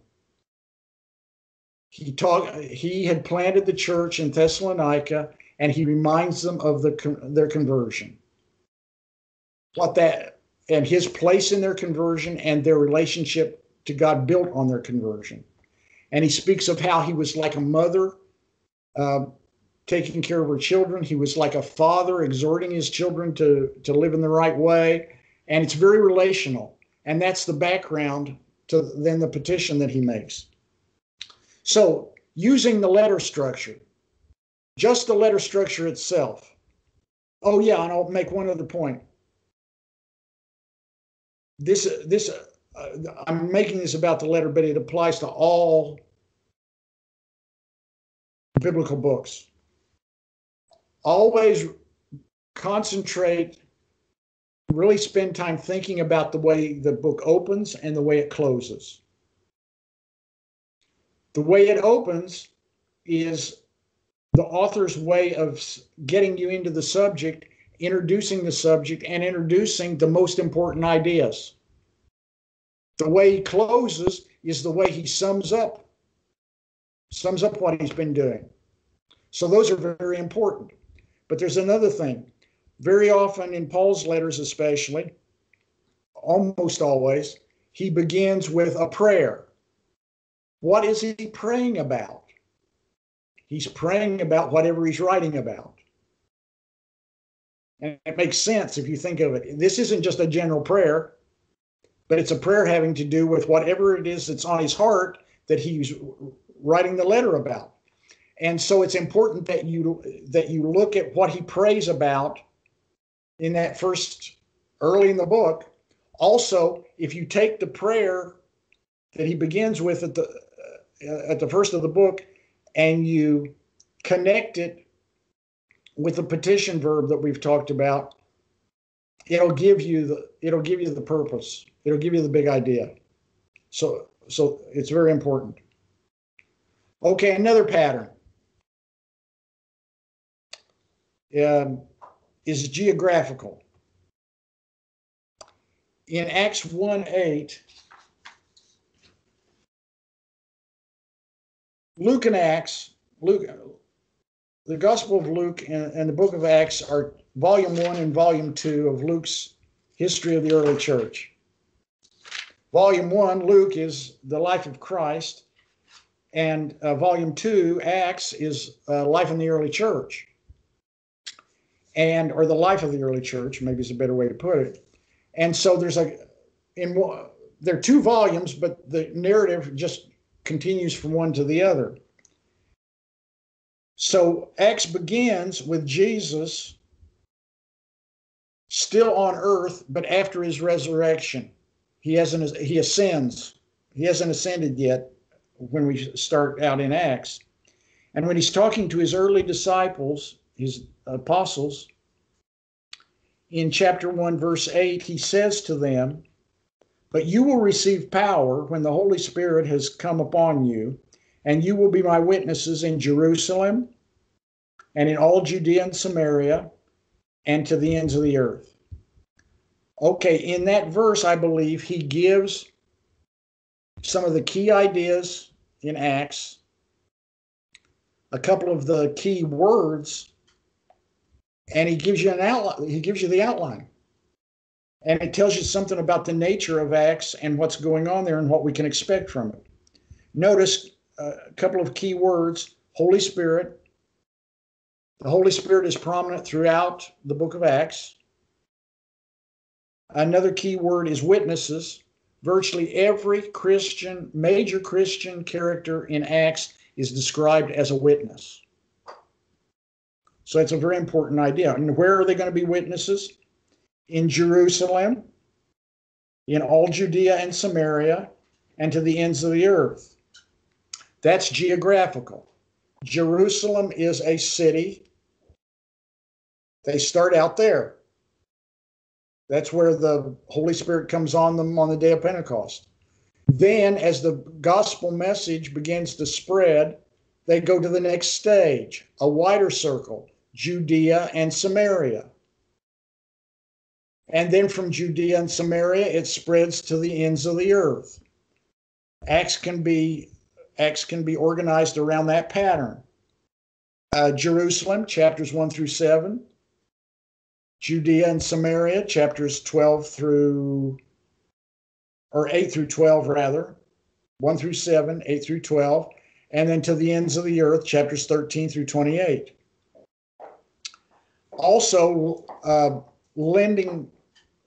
He talk, he had planted the church in Thessalonica and he reminds them of the, their conversion. What that and his place in their conversion and their relationship to God built on their conversion. And he speaks of how he was like a mother uh, taking care of her children. He was like a father exhorting his children to, to live in the right way. And it's very relational. And that's the background to then the petition that he makes. So, using the letter structure, just the letter structure itself. Oh yeah, and I'll make one other point. This this uh, I'm making this about the letter, but it applies to all biblical books. Always concentrate, really spend time thinking about the way the book opens and the way it closes. The way it opens is the author's way of getting you into the subject, introducing the subject, and introducing the most important ideas. The way he closes is the way he sums up, sums up what he's been doing. So those are very important. But there's another thing. Very often in Paul's letters, especially, almost always, he begins with a prayer. What is he praying about? He's praying about whatever he's writing about. And it makes sense if you think of it. This isn't just a general prayer, but it's a prayer having to do with whatever it is that's on his heart that he's writing the letter about. And so it's important that you that you look at what he prays about in that first early in the book. Also, if you take the prayer that he begins with at the at the first of the book and you connect it with the petition verb that we've talked about, it'll give you the it'll give you the purpose. It'll give you the big idea. So so it's very important. Okay, another pattern um, is geographical. In Acts 1 8, Luke and Acts, Luke, the Gospel of Luke and, and the book of Acts are volume one and volume two of Luke's history of the early church. Volume one, Luke, is the life of Christ, and uh, volume two, Acts, is uh, life in the early church, and or the life of the early church, maybe is a better way to put it. And so there's a in there are two volumes, but the narrative just continues from one to the other. So Acts begins with Jesus still on earth, but after his resurrection. He hasn't he ascends. He hasn't ascended yet when we start out in Acts. And when he's talking to his early disciples, his apostles, in chapter 1, verse 8, he says to them, but you will receive power when the Holy Spirit has come upon you, and you will be my witnesses in Jerusalem and in all Judea and Samaria and to the ends of the earth. Okay, in that verse, I believe he gives some of the key ideas in Acts, a couple of the key words, and he gives you an outline. He gives you the outline and it tells you something about the nature of Acts and what's going on there and what we can expect from it. Notice uh, a couple of key words Holy Spirit. The Holy Spirit is prominent throughout the book of Acts. Another key word is witnesses. Virtually every Christian, major Christian character in Acts is described as a witness. So it's a very important idea. And where are they going to be witnesses? In Jerusalem, in all Judea and Samaria, and to the ends of the earth. That's geographical. Jerusalem is a city. They start out there. That's where the Holy Spirit comes on them on the day of Pentecost. Then, as the gospel message begins to spread, they go to the next stage, a wider circle, Judea and Samaria. And then from Judea and Samaria, it spreads to the ends of the earth. Acts can be Acts can be organized around that pattern. Uh, Jerusalem, chapters 1 through 7. Judea and Samaria, chapters 12 through, or 8 through 12, rather. 1 through 7, 8 through 12. And then to the ends of the earth, chapters 13 through 28. Also, uh, lending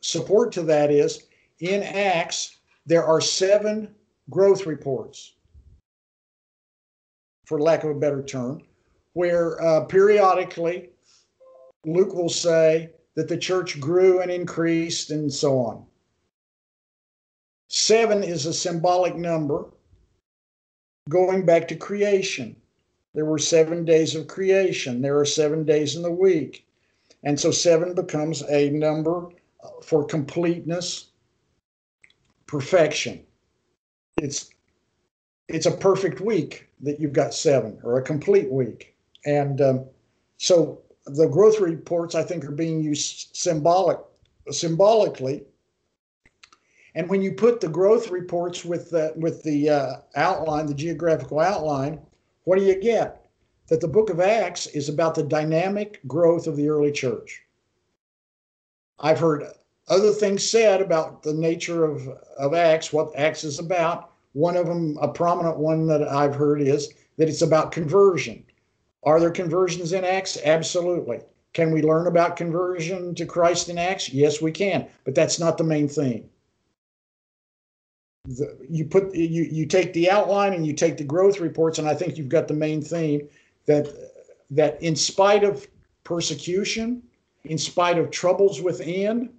support to that is in Acts, there are seven growth reports, for lack of a better term, where uh, periodically Luke will say that the church grew and increased and so on. Seven is a symbolic number going back to creation. There were seven days of creation, there are seven days in the week. And so seven becomes a number for completeness, perfection. It's it's a perfect week that you've got seven or a complete week. And um, so the growth reports, I think, are being used symbolic, symbolically. And when you put the growth reports with the, with the uh, outline, the geographical outline, what do you get? That the book of Acts is about the dynamic growth of the early church. I've heard other things said about the nature of, of Acts, what Acts is about. One of them, a prominent one that I've heard, is that it's about conversion. Are there conversions in Acts? Absolutely. Can we learn about conversion to Christ in Acts? Yes, we can, but that's not the main theme. The, you put you you take the outline and you take the growth reports, and I think you've got the main theme that that in spite of persecution, in spite of troubles within,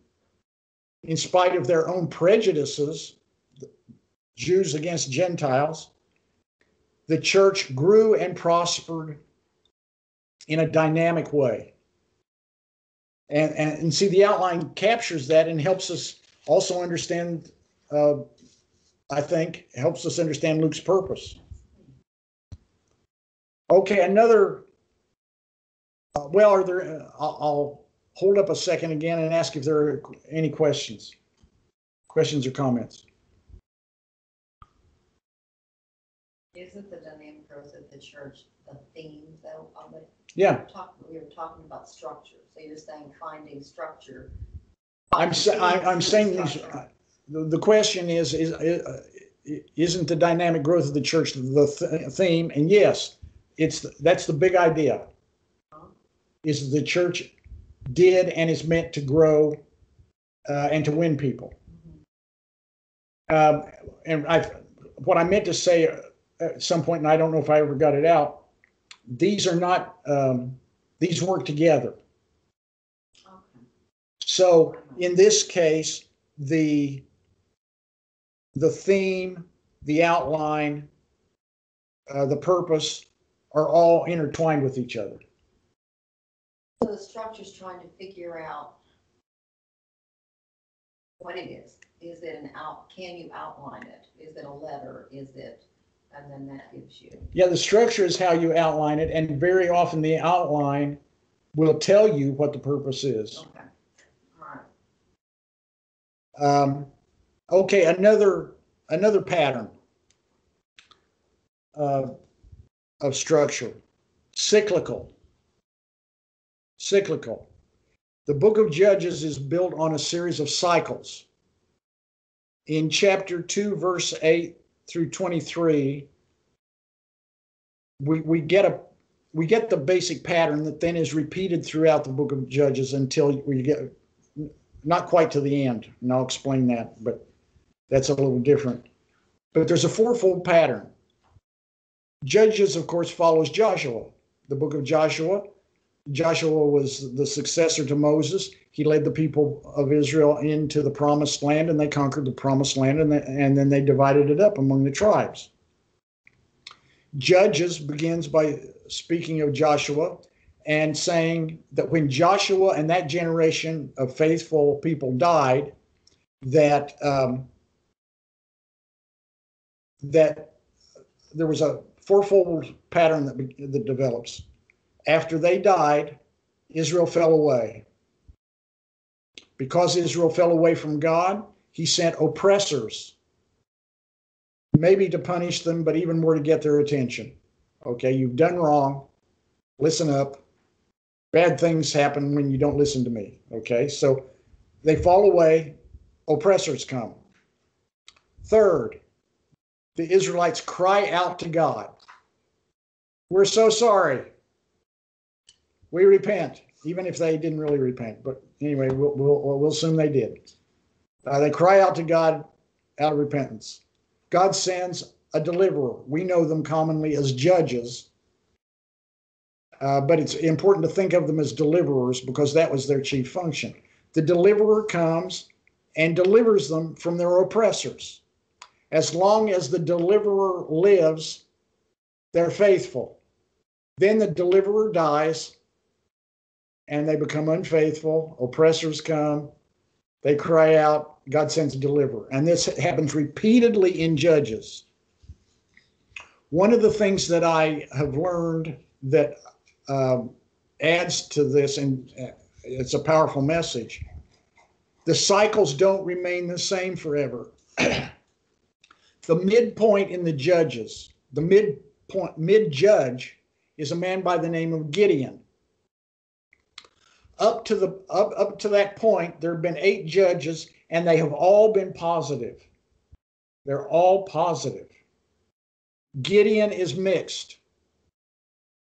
in spite of their own prejudices, Jews against Gentiles, the church grew and prospered in a dynamic way. And, and, and see, the outline captures that and helps us also understand, uh, I think, helps us understand Luke's purpose. Okay, another, uh, well, are there, uh, I'll, I'll hold up a second again and ask if there are any questions. Questions or comments? Isn't the dynamic growth of the church the theme though of it? Yeah, Talk, we were talking about structure, so you're saying finding structure. I'm, sa- I- I'm saying these, Structure. uh, the, the question is, is, uh, isn't the dynamic growth of the church the th- theme? And yes, it's, that's the big idea. Is the church did and is meant to grow uh, and to win people. Um, and I, what I meant to say at some point, and I don't know if I ever got it out, these are not, um, these work together. Okay. So in this case, the the theme, the outline, uh, the purpose are all intertwined with each other. So the structure's trying to figure out what it is. Is it an out, can you outline it? Is it a letter? Is it, and then that gives you, Yeah, the structure is how you outline it, and very often the outline will tell you what the purpose is. okay. All right. Um, okay, another another pattern uh, of structure, cyclical. Cyclical. The book of Judges is built on a series of cycles. In chapter 2, verse 8 through 23, we, we get a we get the basic pattern that then is repeated throughout the book of Judges until we get not quite to the end, and I'll explain that, but that's a little different. But there's a fourfold pattern. Judges, of course, follows Joshua, the book of Joshua. Joshua was the successor to Moses. He led the people of Israel into the promised land, and they conquered the promised land, and, and then they divided it up among the tribes. Judges begins by speaking of Joshua and saying that when Joshua and that generation of faithful people died, that um, that there was a fourfold pattern that that develops. After they died, Israel fell away. Because Israel fell away from God, He sent oppressors, maybe to punish them, but even more to get their attention. Okay, you've done wrong. Listen up bad things happen when you don't listen to me. Okay, so they fall away, oppressors come. Third, the Israelites cry out to God. We're so sorry. We repent, even if they didn't really repent. But anyway, we'll, we'll, we'll assume they did. Uh, they cry out to God out of repentance. God sends a deliverer. We know them commonly as judges Uh, but it's important to think of them as deliverers because that was their chief function. The deliverer comes and delivers them from their oppressors. As long as the deliverer lives, they're faithful. Then the deliverer dies and they become unfaithful. Oppressors come, they cry out, God sends a deliverer. And this happens repeatedly in Judges. One of the things that I have learned that um, adds to this, and uh, it's a powerful message the cycles don't remain the same forever. (clears throat) the midpoint in the judges, the midpoint, mid judge, is a man by the name of Gideon. Up to the up up to that point, there have been eight judges, and they have all been positive. They're all positive. Gideon is mixed.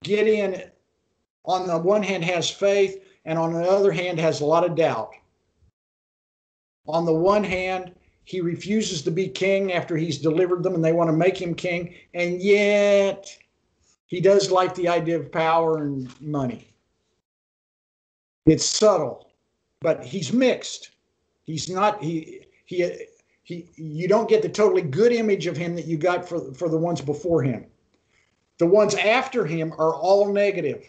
Gideon, on the one hand, has faith, and on the other hand, has a lot of doubt. On the one hand, he refuses to be king after he's delivered them and they want to make him king. And yet, he does like the idea of power and money. It's subtle, but he's mixed. He's not, he, he, he, you don't get the totally good image of him that you got for, for the ones before him. The ones after him are all negative.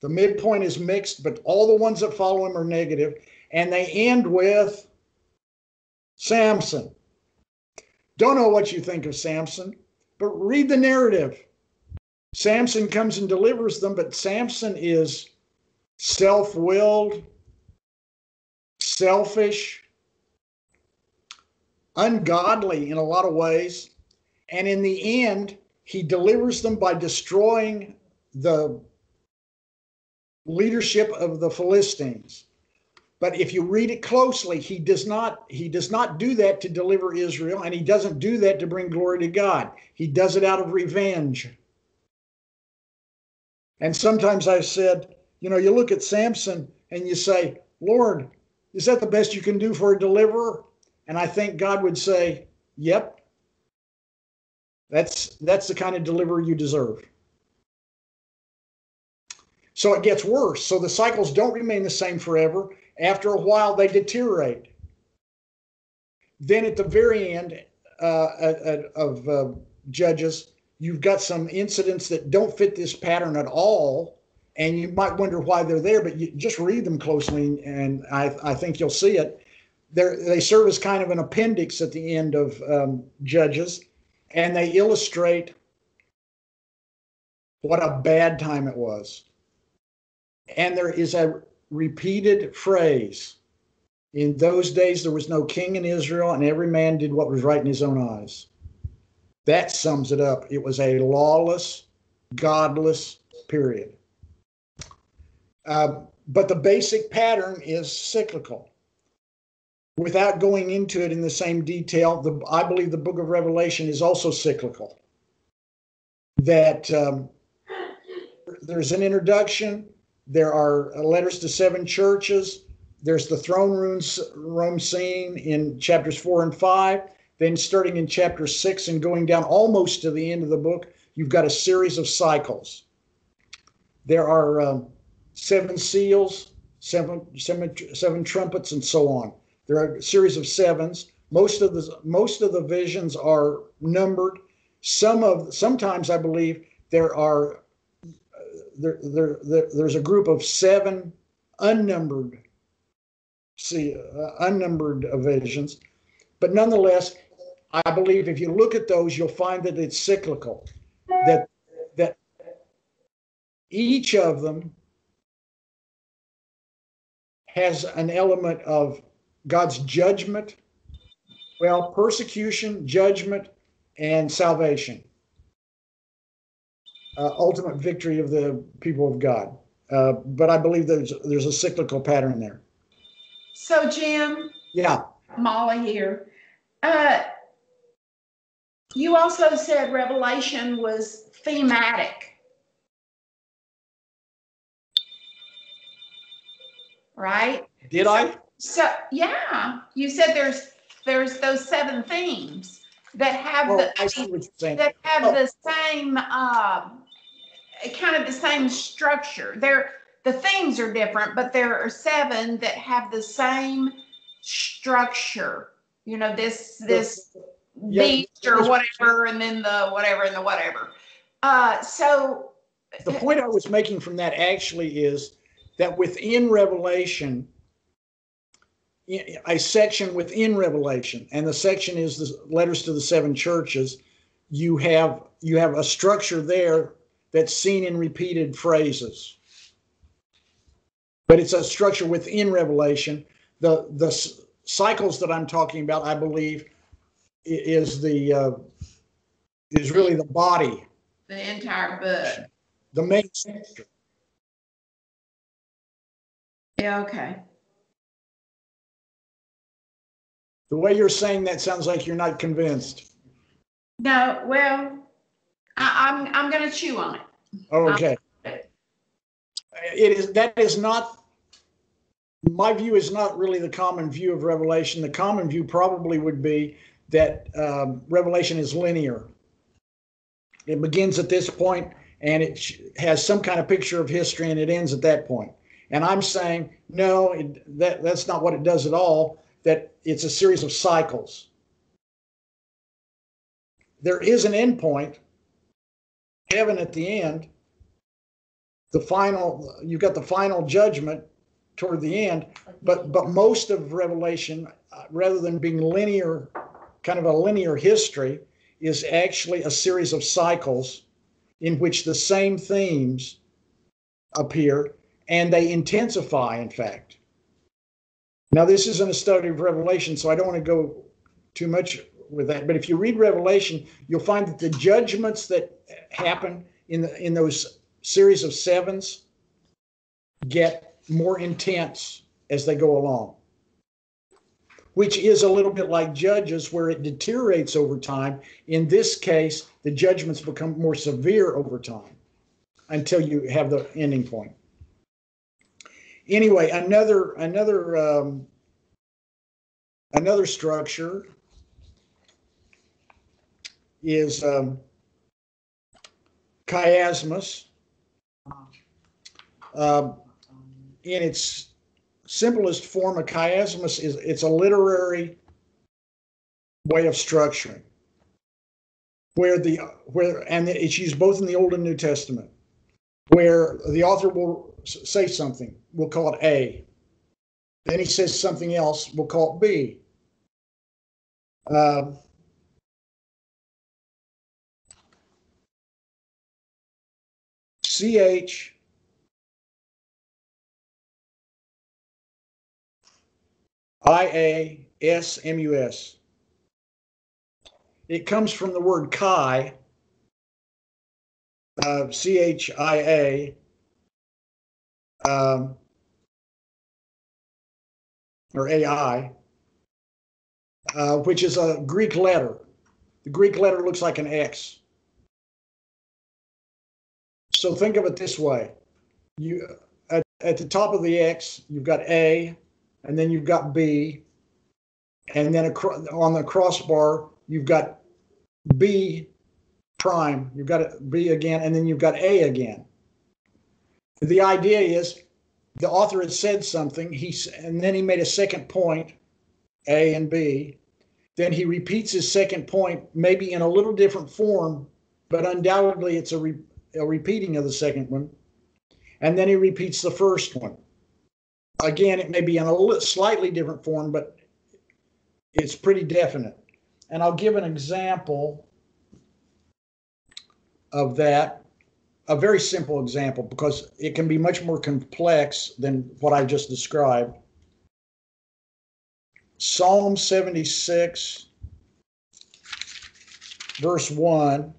The midpoint is mixed, but all the ones that follow him are negative and they end with Samson. Don't know what you think of Samson, but read the narrative. Samson comes and delivers them, but Samson is self willed, selfish, ungodly in a lot of ways. And in the end, he delivers them by destroying the leadership of the Philistines. But if you read it closely, he does not he does not do that to deliver Israel, and he doesn't do that to bring glory to God. He does it out of revenge. And sometimes I've said, you know, you look at Samson and you say, Lord, is that the best you can do for a deliverer? And I think God would say, Yep. That's that's the kind of deliverer you deserve. So it gets worse. So the cycles don't remain the same forever. After a while, they deteriorate. Then at the very end uh, of uh, Judges, you've got some incidents that don't fit this pattern at all. And you might wonder why they're there, but you just read them closely, and I, I think you'll see it. They're, they serve as kind of an appendix at the end of um, Judges, and they illustrate what a bad time it was. And there is a repeated phrase. In those days, there was no king in Israel, and every man did what was right in his own eyes. That sums it up. It was a lawless, godless period. Uh, but the basic pattern is cyclical. Without going into it in the same detail, the, I believe the book of Revelation is also cyclical. That um, there's an introduction, there are letters to seven churches. There's the throne rooms, room scene in chapters four and five. Then, starting in chapter six and going down almost to the end of the book, you've got a series of cycles. There are um, seven seals, seven, seven, seven trumpets, and so on. There are a series of sevens. Most of the most of the visions are numbered. Some of sometimes I believe there are there, there, there, there's a group of seven unnumbered see uh, unnumbered visions but nonetheless i believe if you look at those you'll find that it's cyclical that that each of them has an element of god's judgment well persecution judgment and salvation uh, ultimate victory of the people of God. Uh, but I believe there's there's a cyclical pattern there. So Jim, Yeah, Molly here. Uh, you also said Revelation was thematic. Right? did I? So yeah, you said there's there's those seven themes that have the I see what you're saying. that have Oh. the same um, kind of the same structure. They're, the themes are different, but there are seven that have the same structure. You know, this, this Yeah, beast or whatever, and then the whatever and the whatever. Uh, so, The point I was making from that actually is that within Revelation, a section within Revelation, and the section is the letters to the seven churches, you have you have a structure there that's seen in repeated phrases. But it's a structure within Revelation. The the s- cycles that I'm talking about, I believe, is the uh, is really the body, the entire book. the main structure. Yeah, okay. The way you're saying that sounds like you're not convinced. No, well, I, I'm, I'm gonna chew on it. Okay. It is, that is not, my view is not really the common view of Revelation. The common view probably would be that um, Revelation is linear. It begins at this point and it has some kind of picture of history and it ends at that point. And I'm saying, no, it, that, that's not what it does at all, that it's a series of cycles. There is an end point, heaven at the end, the final, you've got the final judgment toward the end, but, but most of Revelation, uh, rather than being linear, kind of a linear history, is actually a series of cycles in which the same themes appear and they intensify, in fact. Now, this isn't a study of Revelation, so I don't want to go too much with that. But if you read Revelation, you'll find that the judgments that happen in the, in those series of sevens get more intense as they go along, which is a little bit like judges, where it deteriorates over time. In this case, the judgments become more severe over time until you have the ending point. Anyway, another another um, another structure is um, chiasmus. Um, in its simplest form, a chiasmus is it's a literary way of structuring, where the where and it's used both in the Old and New Testament, where the author will say something, we'll call it A. Then he says something else, we'll call it B. Um, CH. It comes from the word chi, uh, C-H-I-A, um, or A-I, uh, which is a Greek letter. The Greek letter looks like an X. So think of it this way. You, at, at the top of the X, you've got A, and then you've got B, and then acro- on the crossbar, you've got B prime, you've got B again, and then you've got A again. The idea is the author had said something, he and then he made a second point, A and B. Then he repeats his second point, maybe in a little different form, but undoubtedly it's a, re, a repeating of the second one. And then he repeats the first one again, it may be in a li- slightly different form, but it's pretty definite. And I'll give an example of that, a very simple example, because it can be much more complex than what I just described. Psalm 76, verse 1.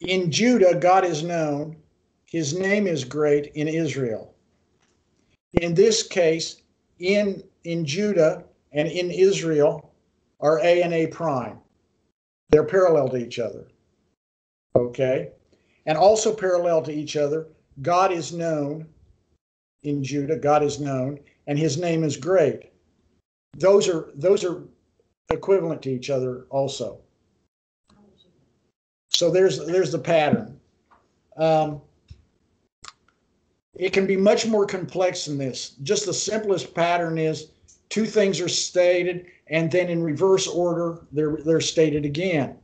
In Judah, God is known. His name is great in Israel. In this case, in, in Judah and in Israel are A and A prime. They're parallel to each other. Okay. And also parallel to each other, God is known in Judah, God is known, and his name is great. Those are those are equivalent to each other also. So there's there's the pattern. Um, it can be much more complex than this. Just the simplest pattern is two things are stated, and then in reverse order, they're they're stated again.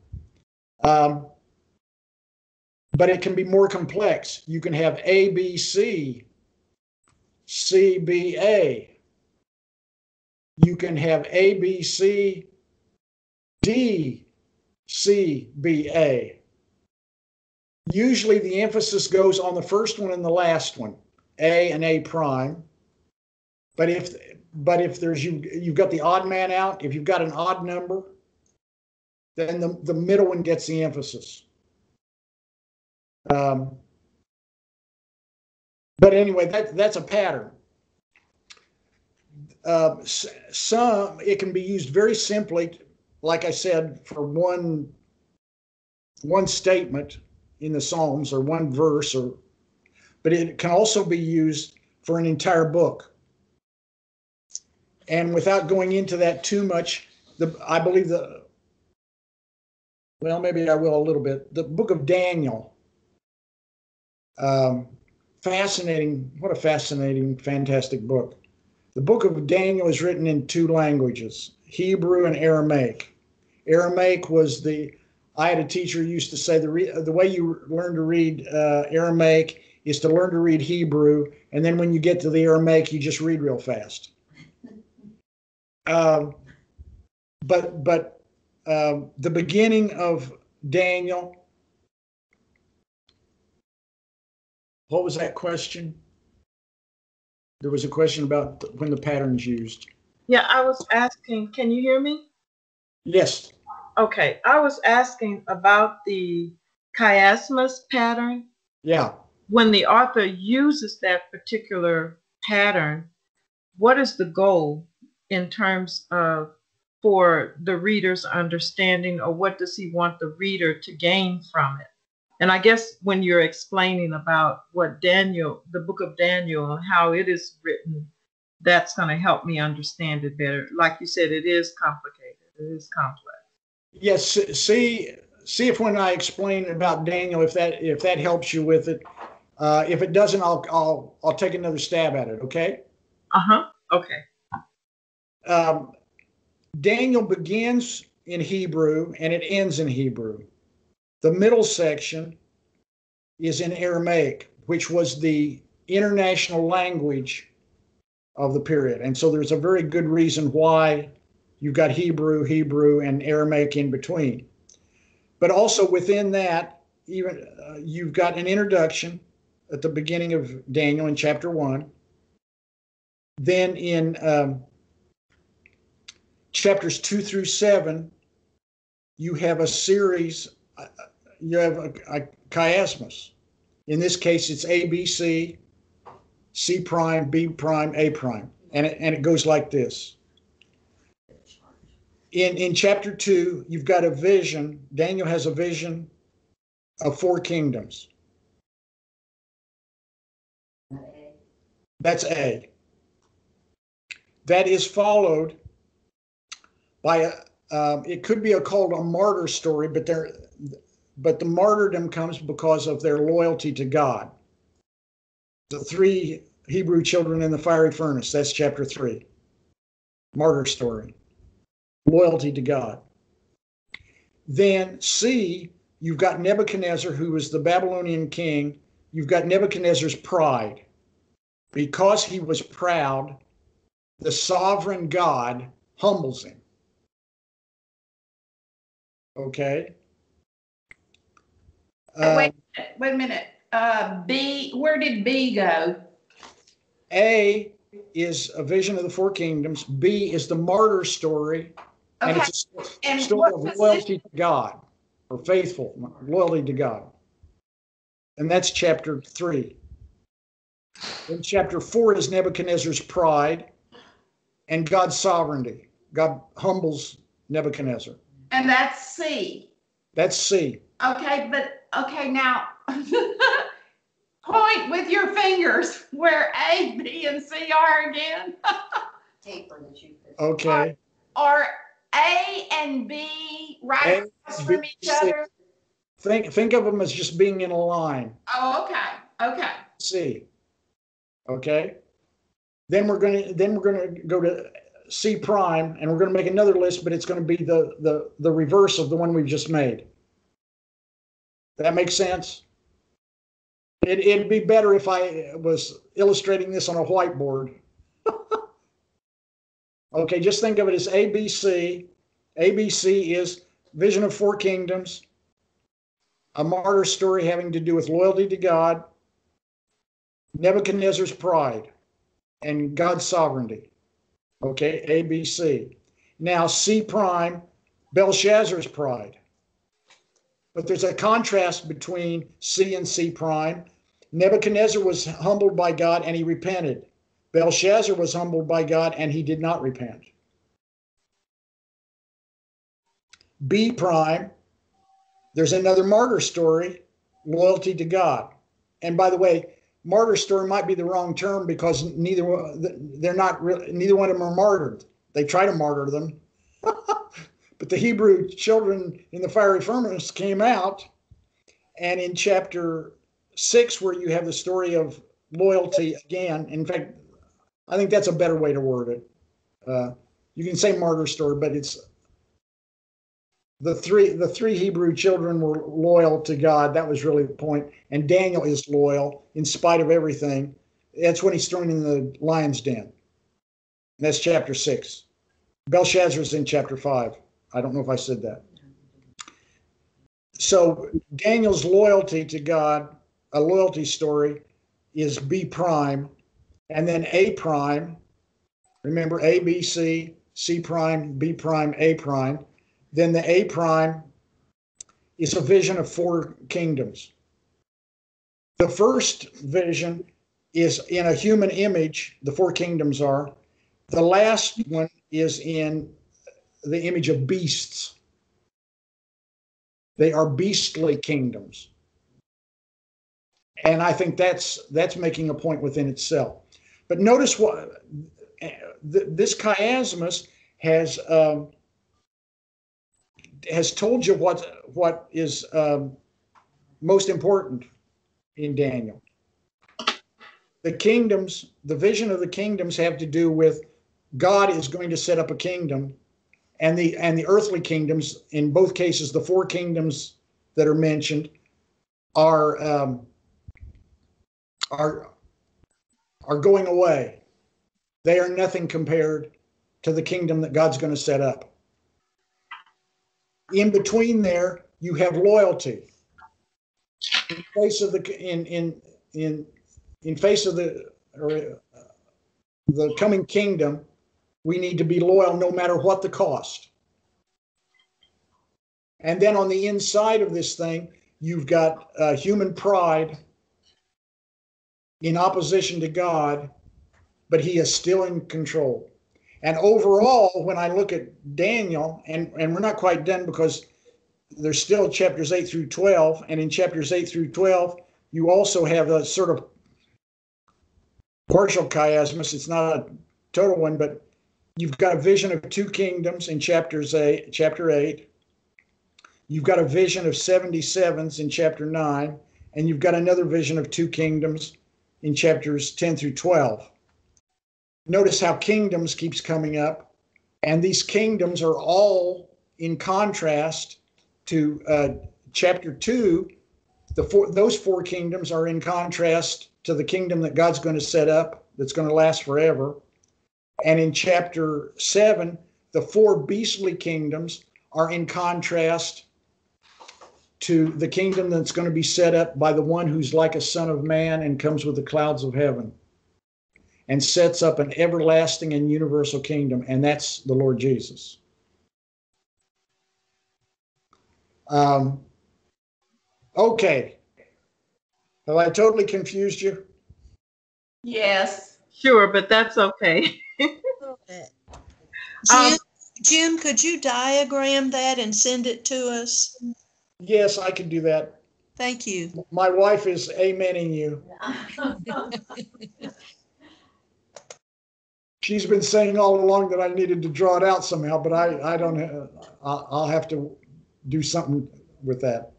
Um, but it can be more complex. You can have A, B, C, C, B, A. You can have A, B, C, D, C, B, A. Usually the emphasis goes on the first one and the last one, A and A prime. But if but if there's you you've got the odd man out, if you've got an odd number, then the, the middle one gets the emphasis. Um, but anyway, that that's a pattern. Uh, some it can be used very simply, like I said, for one one statement in the Psalms or one verse, or but it can also be used for an entire book. And without going into that too much, the I believe the well, maybe I will a little bit. The book of Daniel. Um, fascinating. What a fascinating, fantastic book. The book of Daniel is written in two languages Hebrew and Aramaic. Aramaic was the, I had a teacher who used to say the, re, the way you learn to read uh, Aramaic is to learn to read Hebrew. And then when you get to the Aramaic, you just read real fast. (laughs) Um, but, but um, the beginning of Daniel. What was that question? There was a question about th- when the pattern's used. Yeah, I was asking, can you hear me? Yes, Okay, I was asking about the chiasmus pattern. yeah. When the author uses that particular pattern, what is the goal in terms of for the reader's understanding, or what does he want the reader to gain from it? And I guess when you're explaining about what Daniel, the book of Daniel, and how it is written, that's going to help me understand it better. Like you said, it is complicated, it is complex. Yes, see, see if when I explain about Daniel, if that if that helps you with it. Uh, if it doesn't, I'll I'll I'll take another stab at it. Okay. Uh huh. Okay. Um, Daniel begins in Hebrew and it ends in Hebrew. The middle section is in Aramaic, which was the international language of the period. And so there's a very good reason why you've got Hebrew, Hebrew, and Aramaic in between. But also within that, even uh, you've got an introduction at the beginning of Daniel in chapter one. Then in um, chapters two through seven, you have a series, you have a, a chiasmus. In this case, it's A, B, C, C prime, B prime, A prime. And it, and it goes like this. In, in chapter two, you've got a vision. Daniel has a vision of four kingdoms. That's A. That is followed by a, um, it could be a, called a martyr story, but there, but the martyrdom comes because of their loyalty to God. The three Hebrew children in the fiery furnace. That's chapter three. Martyr story. Loyalty to God. Then C, you've got Nebuchadnezzar, who was the Babylonian king. You've got Nebuchadnezzar's pride. Because he was proud, the sovereign God humbles him. Okay. Uh, wait, Um, wait a minute. Uh, B, where did B go? A is a vision of the four kingdoms. B is the martyr story, and it's a and story of loyalty to God or faithful loyalty to God. And that's chapter three. In chapter four is Nebuchadnezzar's pride and God's sovereignty. God humbles Nebuchadnezzar. And that's C. That's C. Okay, but, okay, now, (laughs) point with your fingers where A, B, and C are again. (laughs) Paper that you. Okay. Are A and B right across from each C. other? Think, think of them as just being in a line. Oh, okay, okay. C. Okay? Then we're gonna, then we're gonna go to C prime and we're gonna make another list, but it's gonna be the, the, the reverse of the one we've just made. That makes sense? It, it'd be better if I was illustrating this on a whiteboard. (laughs) Okay, just think of it as ABC. ABC is Vision of Four Kingdoms, a martyr story having to do with loyalty to God, Nebuchadnezzar's pride, and God's sovereignty. Okay, ABC. Now, C prime, Belshazzar's pride. But there's a contrast between C and C prime. Nebuchadnezzar was humbled by God and he repented. Belshazzar was humbled by God and he did not repent. B prime, there's another martyr story, loyalty to God. And by the way, martyr story might be the wrong term because neither they're not really, neither one of them are martyred. They try to martyr them. (laughs) but the Hebrew children in the fiery furnace came out. And in chapter six, where you have the story of loyalty again, in fact, I think that's a better way to word it. Uh, you can say martyr story, but it's the three the three Hebrew children were loyal to God. That was really the point. And Daniel is loyal in spite of everything. That's when he's thrown in the lion's den. And that's chapter six. Belshazzar's in chapter five. I don't know if I said that. So Daniel's loyalty to God, a loyalty story, is B prime, and then A prime. Remember A, B, C, C prime, B prime, A prime. Then the A prime is a vision of four kingdoms. The first vision is in a human image, the four kingdoms are. The last one is in the image of beasts. They are beastly kingdoms. And I think that's that's making a point within itself. But notice what this chiasmus has um, has told you what what is um, most important in Daniel. The kingdoms, the vision of the kingdoms, have to do with God is going to set up a kingdom, and the and the earthly kingdoms. In both cases, the four kingdoms that are mentioned are um, are are going away. They are nothing compared to the kingdom that God's going to set up. In between there, you have loyalty. In face of the in in in in face of the or, uh, the coming kingdom, we need to be loyal no matter what the cost. And then on the inside of this thing, you've got uh, human pride in opposition to God, but he is still in control. And overall, when I look at Daniel, and, and we're not quite done because there's still chapters 8 through 12, and in chapters 8 through 12, you also have a sort of partial chiasmus. It's not a total one, but you've got a vision of two kingdoms in chapters 8, chapter 8. You've got a vision of 77s in chapter 9, and you've got another vision of two kingdoms in chapters 10 through 12. Notice how kingdoms keeps coming up, and these kingdoms are all in contrast to uh, chapter 2. The four, those four kingdoms are in contrast to the kingdom that God's going to set up that's going to last forever. And in chapter 7, the four beastly kingdoms are in contrast to the kingdom that's going to be set up by the one who's like a son of man and comes with the clouds of heaven and sets up an everlasting and universal kingdom, and that's the Lord Jesus. Um, okay. Have I totally confused you? Yes. Sure, but that's okay. (laughs) Jim, Jim, could you diagram that and send it to us? Yes, I can do that. Thank you. My wife is amening you. (laughs) she's been saying all along that I needed to draw it out somehow, but I, I don't, uh, I'll have to do something with that.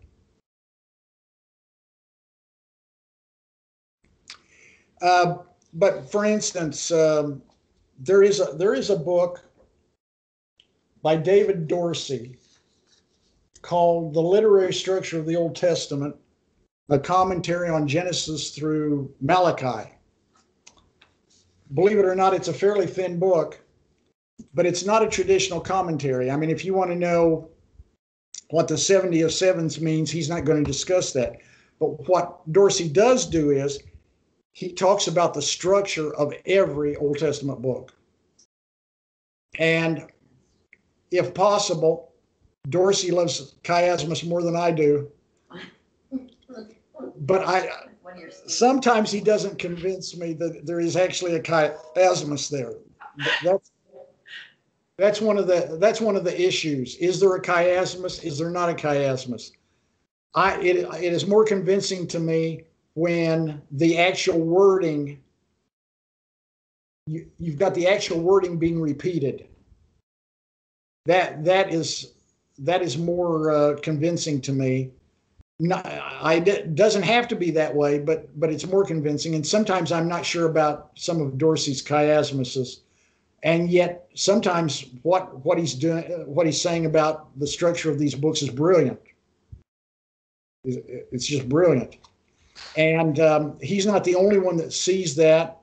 Uh, but for instance, um, there is a there is a book by David Dorsey called "The Literary Structure of the Old Testament: A Commentary on Genesis through Malachi." Believe it or not, it's a fairly thin book, but it's not a traditional commentary. I mean, if you want to know what the 70 of sevens means, he's not going to discuss that. But what Dorsey does do is he talks about the structure of every Old Testament book. And if possible, Dorsey loves chiasmus more than I do. (laughs) But I Sometimes he doesn't convince me that there is actually a chiasmus there. That's that's one of the that's one of the issues. Is there a chiasmus? Is there not a chiasmus? I it it is more convincing to me when the actual wording you, you've got the actual wording being repeated. That that is that is more uh, convincing to me. Not, I it doesn't have to be that way, but but it's more convincing. And sometimes I'm not sure about some of Dorsey's chiasmuses, and yet sometimes what what he's doing, what he's saying about the structure of these books is brilliant. It's just brilliant, and um, he's not the only one that sees that.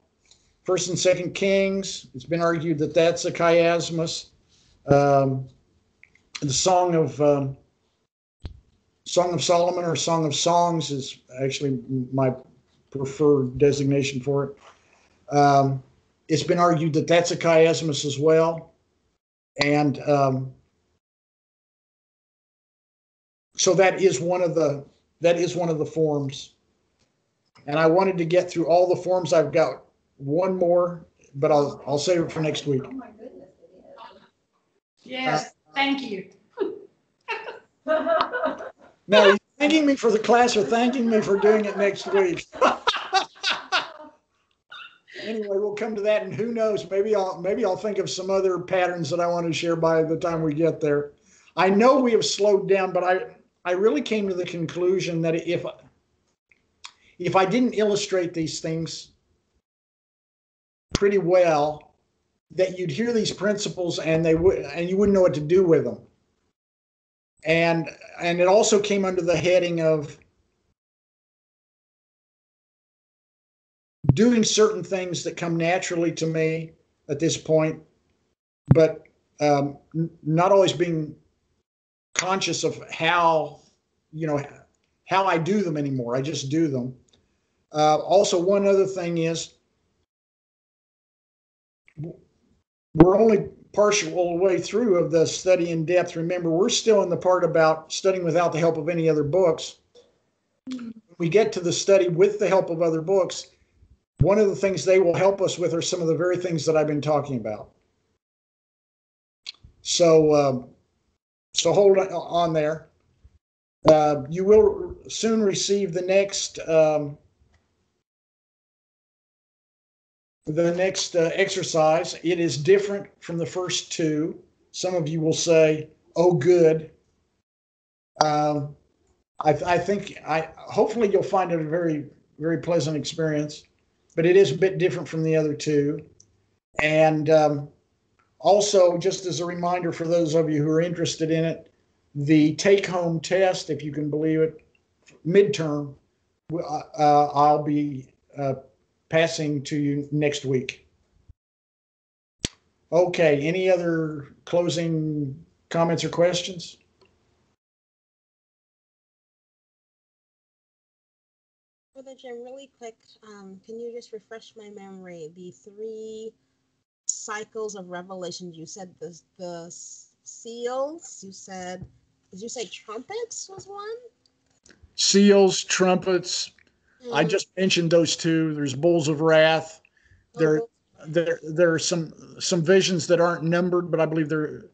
First and Second Kings, it's been argued that that's a chiasmus. Um, the Song of um, Song of Solomon or Song of Songs is actually my preferred designation for it. Um, it's been argued that that's a chiasmus as well, and um, so that is one of the that is one of the forms. And I wanted to get through all the forms. I've got one more, but I'll I'll save it for next week. Oh, my goodness, it Yes, thank you. (laughs) Now, are thanking me for the class or thanking me for doing it next week? (laughs) anyway, we'll come to that, and who knows? Maybe I'll maybe I'll think of some other patterns that I want to share by the time we get there. I know we have slowed down, but I I really came to the conclusion that if if I didn't illustrate these things pretty well, that you'd hear these principles and they would and you wouldn't know what to do with them and and it also came under the heading of doing certain things that come naturally to me at this point but um, not always being conscious of how you know how i do them anymore. I just do them. Uh, also one other thing is we're only partial way through of the study in depth. Remember, we're still in the part about studying without the help of any other books. We get to the study with the help of other books, one of the things they will help us with are some of the very things that I've been talking about. So, um, so hold on there. Uh, you will soon receive the next um, the next uh, exercise. It is different from the first two. Some of you will say, "Oh, good." Um, I, I think I hopefully you'll find it a very very pleasant experience, but it is a bit different from the other two. And um, also, just as a reminder for those of you who are interested in it, the take-home test, if you can believe it, midterm, uh, uh, I'll be uh, passing to you next week. Okay, any other closing comments or questions? Brother Jim, really quick, um, can you just refresh my memory? The three cycles of revelation. You said the the seals. You said, did you say trumpets was one? Seals, trumpets. I just mentioned those two. There's Bowls of wrath. There, both- there, there are some some visions that aren't numbered, but I believe there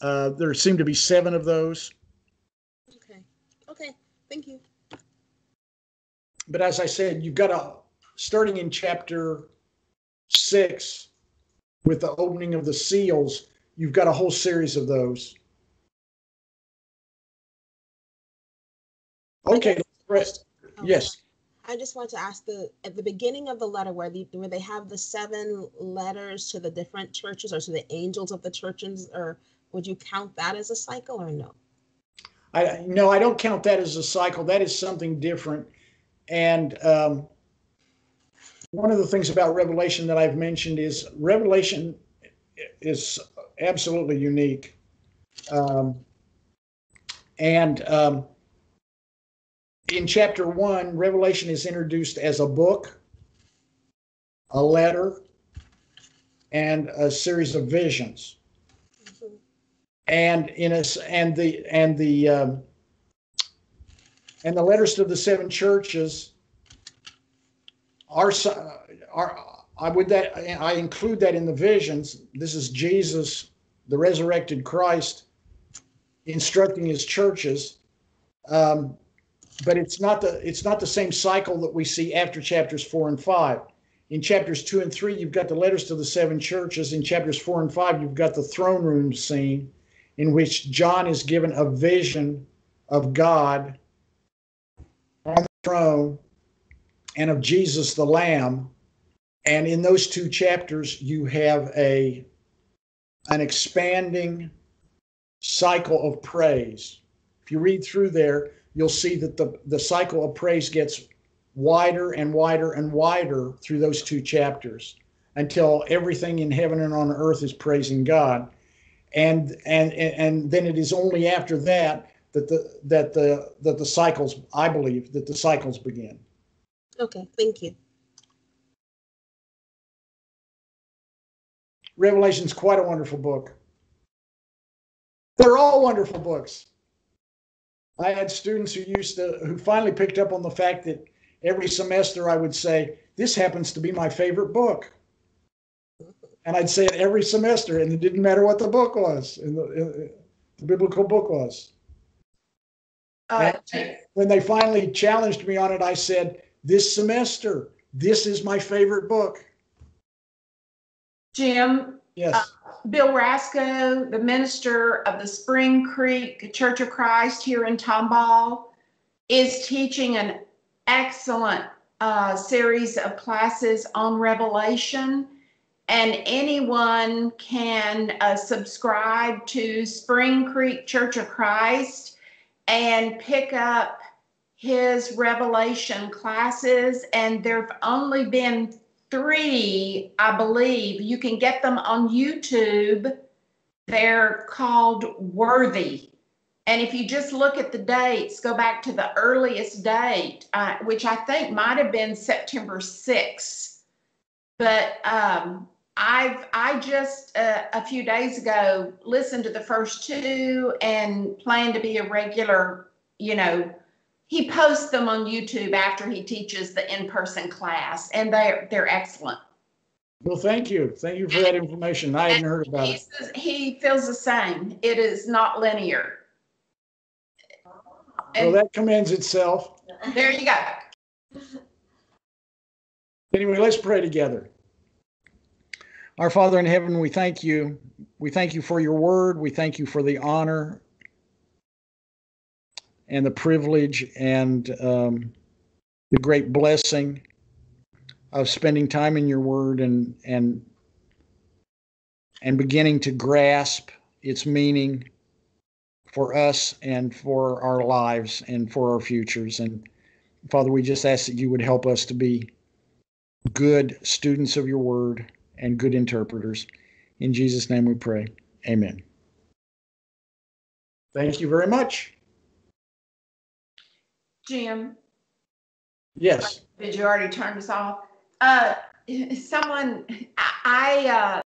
uh, there seem to be seven of those. Okay. Okay. Thank you. But as I said, you've got a starting in chapter six with the opening of the seals. You've got a whole series of those. Okay, rest. Oh, Yes. I just want to ask the at the beginning of the letter where the where they have the seven letters to the different churches or to the angels of the churches, or would you count that as a cycle or no? I no, I don't count that as a cycle. That is something different. And um, one of the things about Revelation that I've mentioned is Revelation is absolutely unique. Um, and um, in chapter one, Revelation is introduced as a book, a letter, and a series of visions. And in a, and the and the um, and the letters to the seven churches are are I would that I include that in the visions. This is Jesus, the resurrected Christ, instructing his churches. Um, but it's not the it's not the same cycle that we see after chapters four and five. In chapters two and three, you've got the letters to the seven churches. In chapters four and five, you've got the throne room scene in which John is given a vision of God on the throne and of Jesus the Lamb. And in those two chapters, you have a an expanding cycle of praise. If you read through there, you'll see that the, the cycle of praise gets wider and wider and wider through those two chapters until everything in heaven and on earth is praising God. And and and then it is only after that that the that the that the cycles, I believe, that the cycles begin. Okay, thank you. Revelation's quite a wonderful book. They're all wonderful books. I had students who used to, who finally picked up on the fact that every semester I would say, This happens to be my favorite book. And I'd say it every semester, and it didn't matter what the book was, and the, uh, the biblical book was. Uh, when they finally challenged me on it, I said, This semester, this is my favorite book. Jim, Yes. Bill Rasco, the minister of the Spring Creek Church of Christ here in Tomball, is teaching an excellent uh, series of classes on Revelation. And anyone can uh, subscribe to Spring Creek Church of Christ and pick up his Revelation classes. And there have only been three, I believe. You can get them on YouTube. They're called Worthy. And if you just look at the dates, go back to the earliest date, uh, which I think might have been September 6th. But um, I've I just uh, a few days ago listened to the first two and plan to be a regular, you know, he posts them on YouTube after he teaches the in-person class, and they're they're excellent. Well, thank you. Thank you for that information. I hadn't heard about He it. says he feels the same. It is not linear. Well, that commends itself. There you go. Anyway, let's pray together. Our Father in heaven, we thank you. We thank you for your word. We thank you for the honor and the privilege and um, the great blessing of spending time in your word and and and beginning to grasp its meaning for us and for our lives and for our futures. And Father, we just ask that you would help us to be good students of your word and good interpreters. In Jesus' name we pray. Amen. Thank you very much. Jim, Yes. did you already turn this off? Uh, someone, I, I uh,